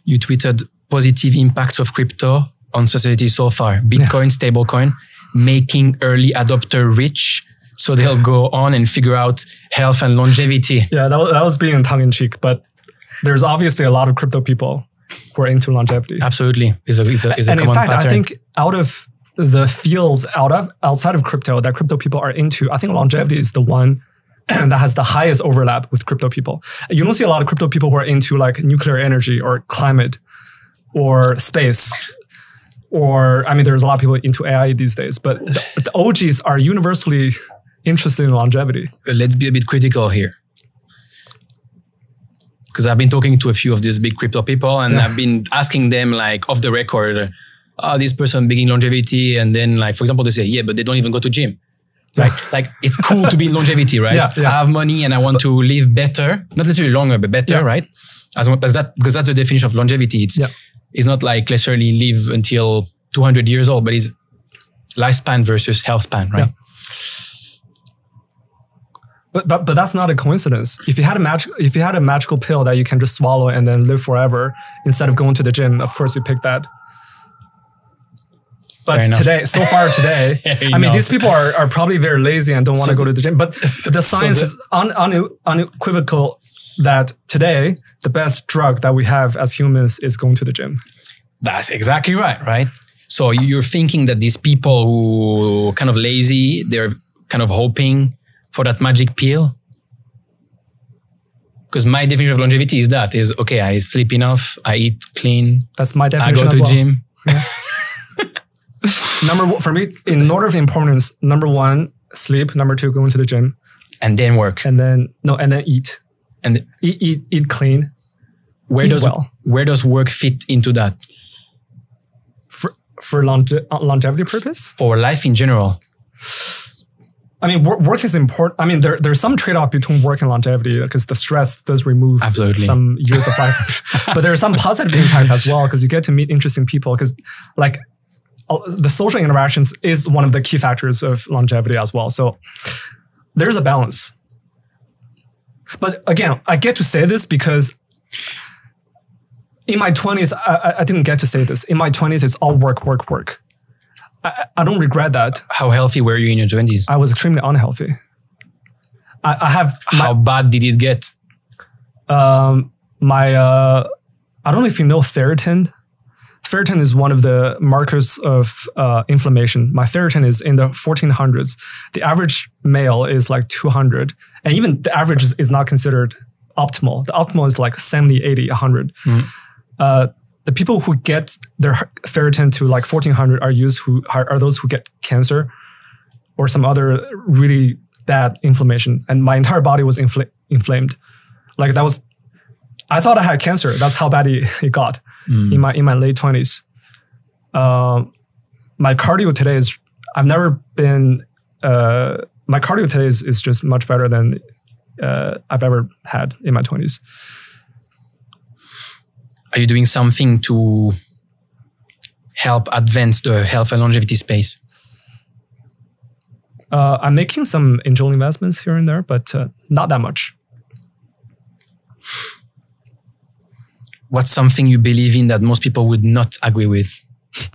You tweeted positive impacts of crypto on society so far. Bitcoin, stablecoin, making early adopter rich. So they'll go on and figure out health and longevity. yeah that was, that was being tongue-in-cheek but there's obviously a lot of crypto people who are into longevity Absolutely. Is a, is a, is a and in fact, pattern. I think out of the fields out of outside of crypto that crypto people are into, I think longevity is the one that has the highest overlap with crypto people. You don't see a lot of crypto people who are into like nuclear energy or climate or space. Or I mean, there's a lot of people into AI these days, but the, the OGs are universally interested in longevity. let's be a bit critical here. Because I've been talking to a few of these big crypto people and Yeah. I've been asking them like off the record, oh, this person big in longevity. And then like, for example, they say, yeah, but they don't even go to gym. Right? like it's cool to be in longevity, right? Yeah, yeah. I have money and I want to live better, not necessarily longer, but better, right? As, as that, because that's the definition of longevity. It's, Yeah. it's not like necessarily live until 200 years old, but it's lifespan versus health span, right? But, but but that's not a coincidence. If you had a magic, if you had a magical pill that you can just swallow and then live forever instead of going to the gym, of course you pick that. But today, so far today, I mean, enough. these people are, are probably very lazy and don't want to go to the gym. But, but the science the- is un, un, unequivocal that today the best drug that we have as humans is going to the gym. That's exactly right, right? So you're thinking that these people who are kind of lazy, they're kind of hoping for that magic pill. Because my definition of longevity is that is okay, I sleep enough, I eat clean, That's my definition. I go to well. gym. Number one, for me, in order of importance, number one, sleep. Number two, going to the gym, and then work. and then no, and then eat, And eat, eat, eat clean. where Eat does well. where does work fit into that? For, for longe- uh, longevity purpose. for life in general? I mean, work, work is important. I mean, there, there's some trade off between work and longevity because the stress does remove Absolutely. some years of life. but there are some positive impacts as well because you get to meet interesting people. Because, like, uh, the social interactions is one of the key factors of longevity as well. So there's a balance. But again, I get to say this because in my 20s, I, I- I didn't get to say this. In my 20s, it's all work, work, work. I, I don't regret that. How healthy were you in your twenties? I was extremely unhealthy. I, I have How bad did it get? um, my uh, I don't know if you know ferritin. Ferritin is one of the markers of uh, inflammation. My ferritin is in the 1400s. The average male is like 200, and even the average is, is not considered optimal. The optimal is like 70, 80, 100. Uh, the people who get their ferritin to like 1400 are used who are, are those who get cancer or some other really bad inflammation. And my entire body was infl- inflamed. Like that was, I thought I had cancer. That's how bad it, it got in my in my late 20s. Um, my cardio today is, I've never been, uh, my cardio today is, is just much better than uh, I've ever had in my 20s. Are you doing something to help advance the health and longevity space? Uh, I'm making some angel investments here and there, but uh, not that much. What's something you believe in that most people would not agree with?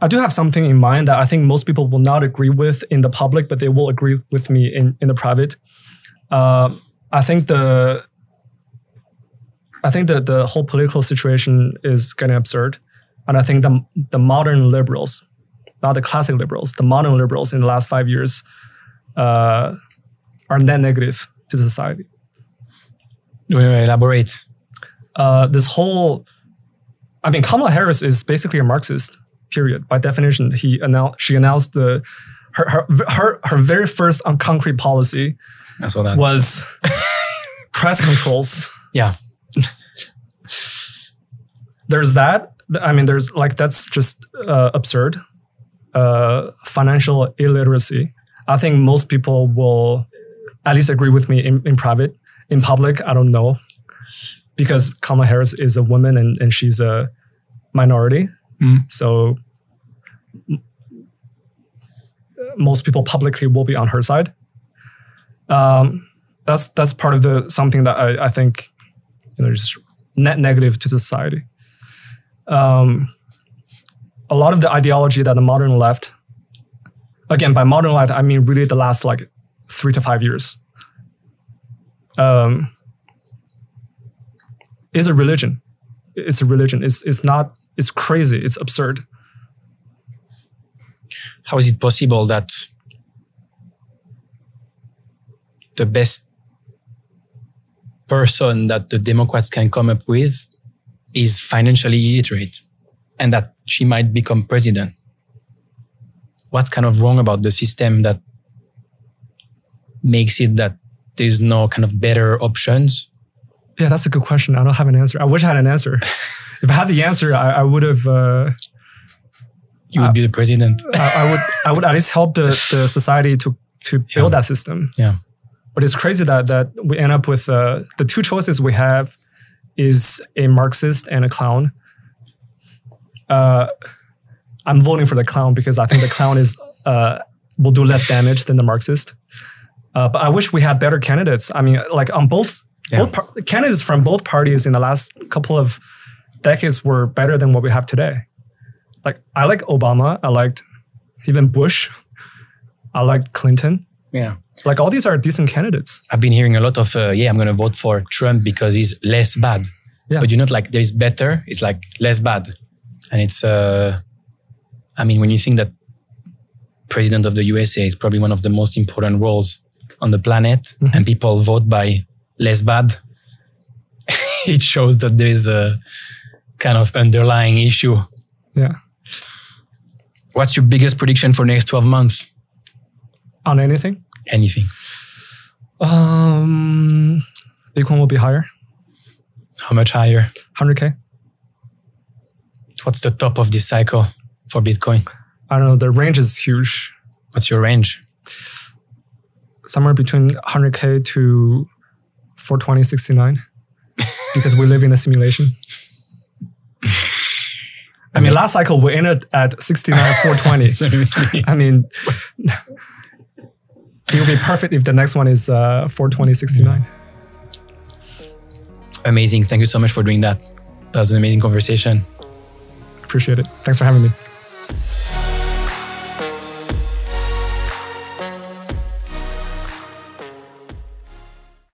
I do have something in mind that I think most people will not agree with in the public, but they will agree with me in, in the private. Uh, I think the I think that the whole political situation is getting absurd, and I think the the modern liberals, not the classic liberals, the modern liberals in the last five years, uh, are net negative to society. You wanna Elaborate. uh, this whole I mean Kamala Harris is basically a Marxist period by definition he announced she announced the her her her, her very first concrete policy I saw that. was press controls Yeah. there's that I mean there's like that's just uh, absurd uh, financial illiteracy I think most people will at least agree with me in, in private in public I don't know because Kamala Harris is a woman and, and she's a minority. Mm. So most people publicly will be on her side. Um, that's that's part of the something that I, I think you know just net negative to society. Um, a lot of the ideology that the modern left, again by modern left I mean really the last like three to five years. Um, is a religion. It's a religion. It's it's not. It's crazy. It's absurd. How is it possible that the best person that the Democrats can come up with is financially illiterate and that she might become president? What's kind of wrong about the system that makes it that there's no kind of better options? Yeah, that's a good question. I don't have an answer. I wish I had an answer. if I had the answer, I, I would have. Uh, You would be the president. I, I would. I would at least help the, the society to to build that system. Yeah. But it's crazy that that we end up with uh, the two choices we have is a Marxist and a clown. Uh, I'm voting for the clown because I think the clown is uh, will do less damage than the Marxist. Uh, but I wish we had better candidates. I mean, like on both Yeah. both par- candidates from both parties in the last couple of decades were better than what we have today. Like I like Obama. I liked even Bush. I liked Clinton. Yeah. Like all these are decent candidates. I've been hearing a lot of, uh, yeah, I'm going to vote for Trump because he's less bad. Yeah. But you're not like, there's better, it's like less bad. And it's, uh, I mean, when you think that president of the USA is probably one of the most important roles on the planet and people vote by less bad, it shows that there's a kind of underlying issue. Yeah. What's your biggest prediction for next 12 months? On anything. Anything. Um, Bitcoin will be higher. How much higher? 100K. What's the top of this cycle for Bitcoin? I don't know. The range is huge. What's your range? Somewhere between 100K to 42069 because we live in a simulation. I mean, last cycle we ended at 69, 420. I mean, it would be perfect if the next one is uh, 420, 69. Amazing. Thank you so much for doing that. That was an amazing conversation. Appreciate it. Thanks for having me.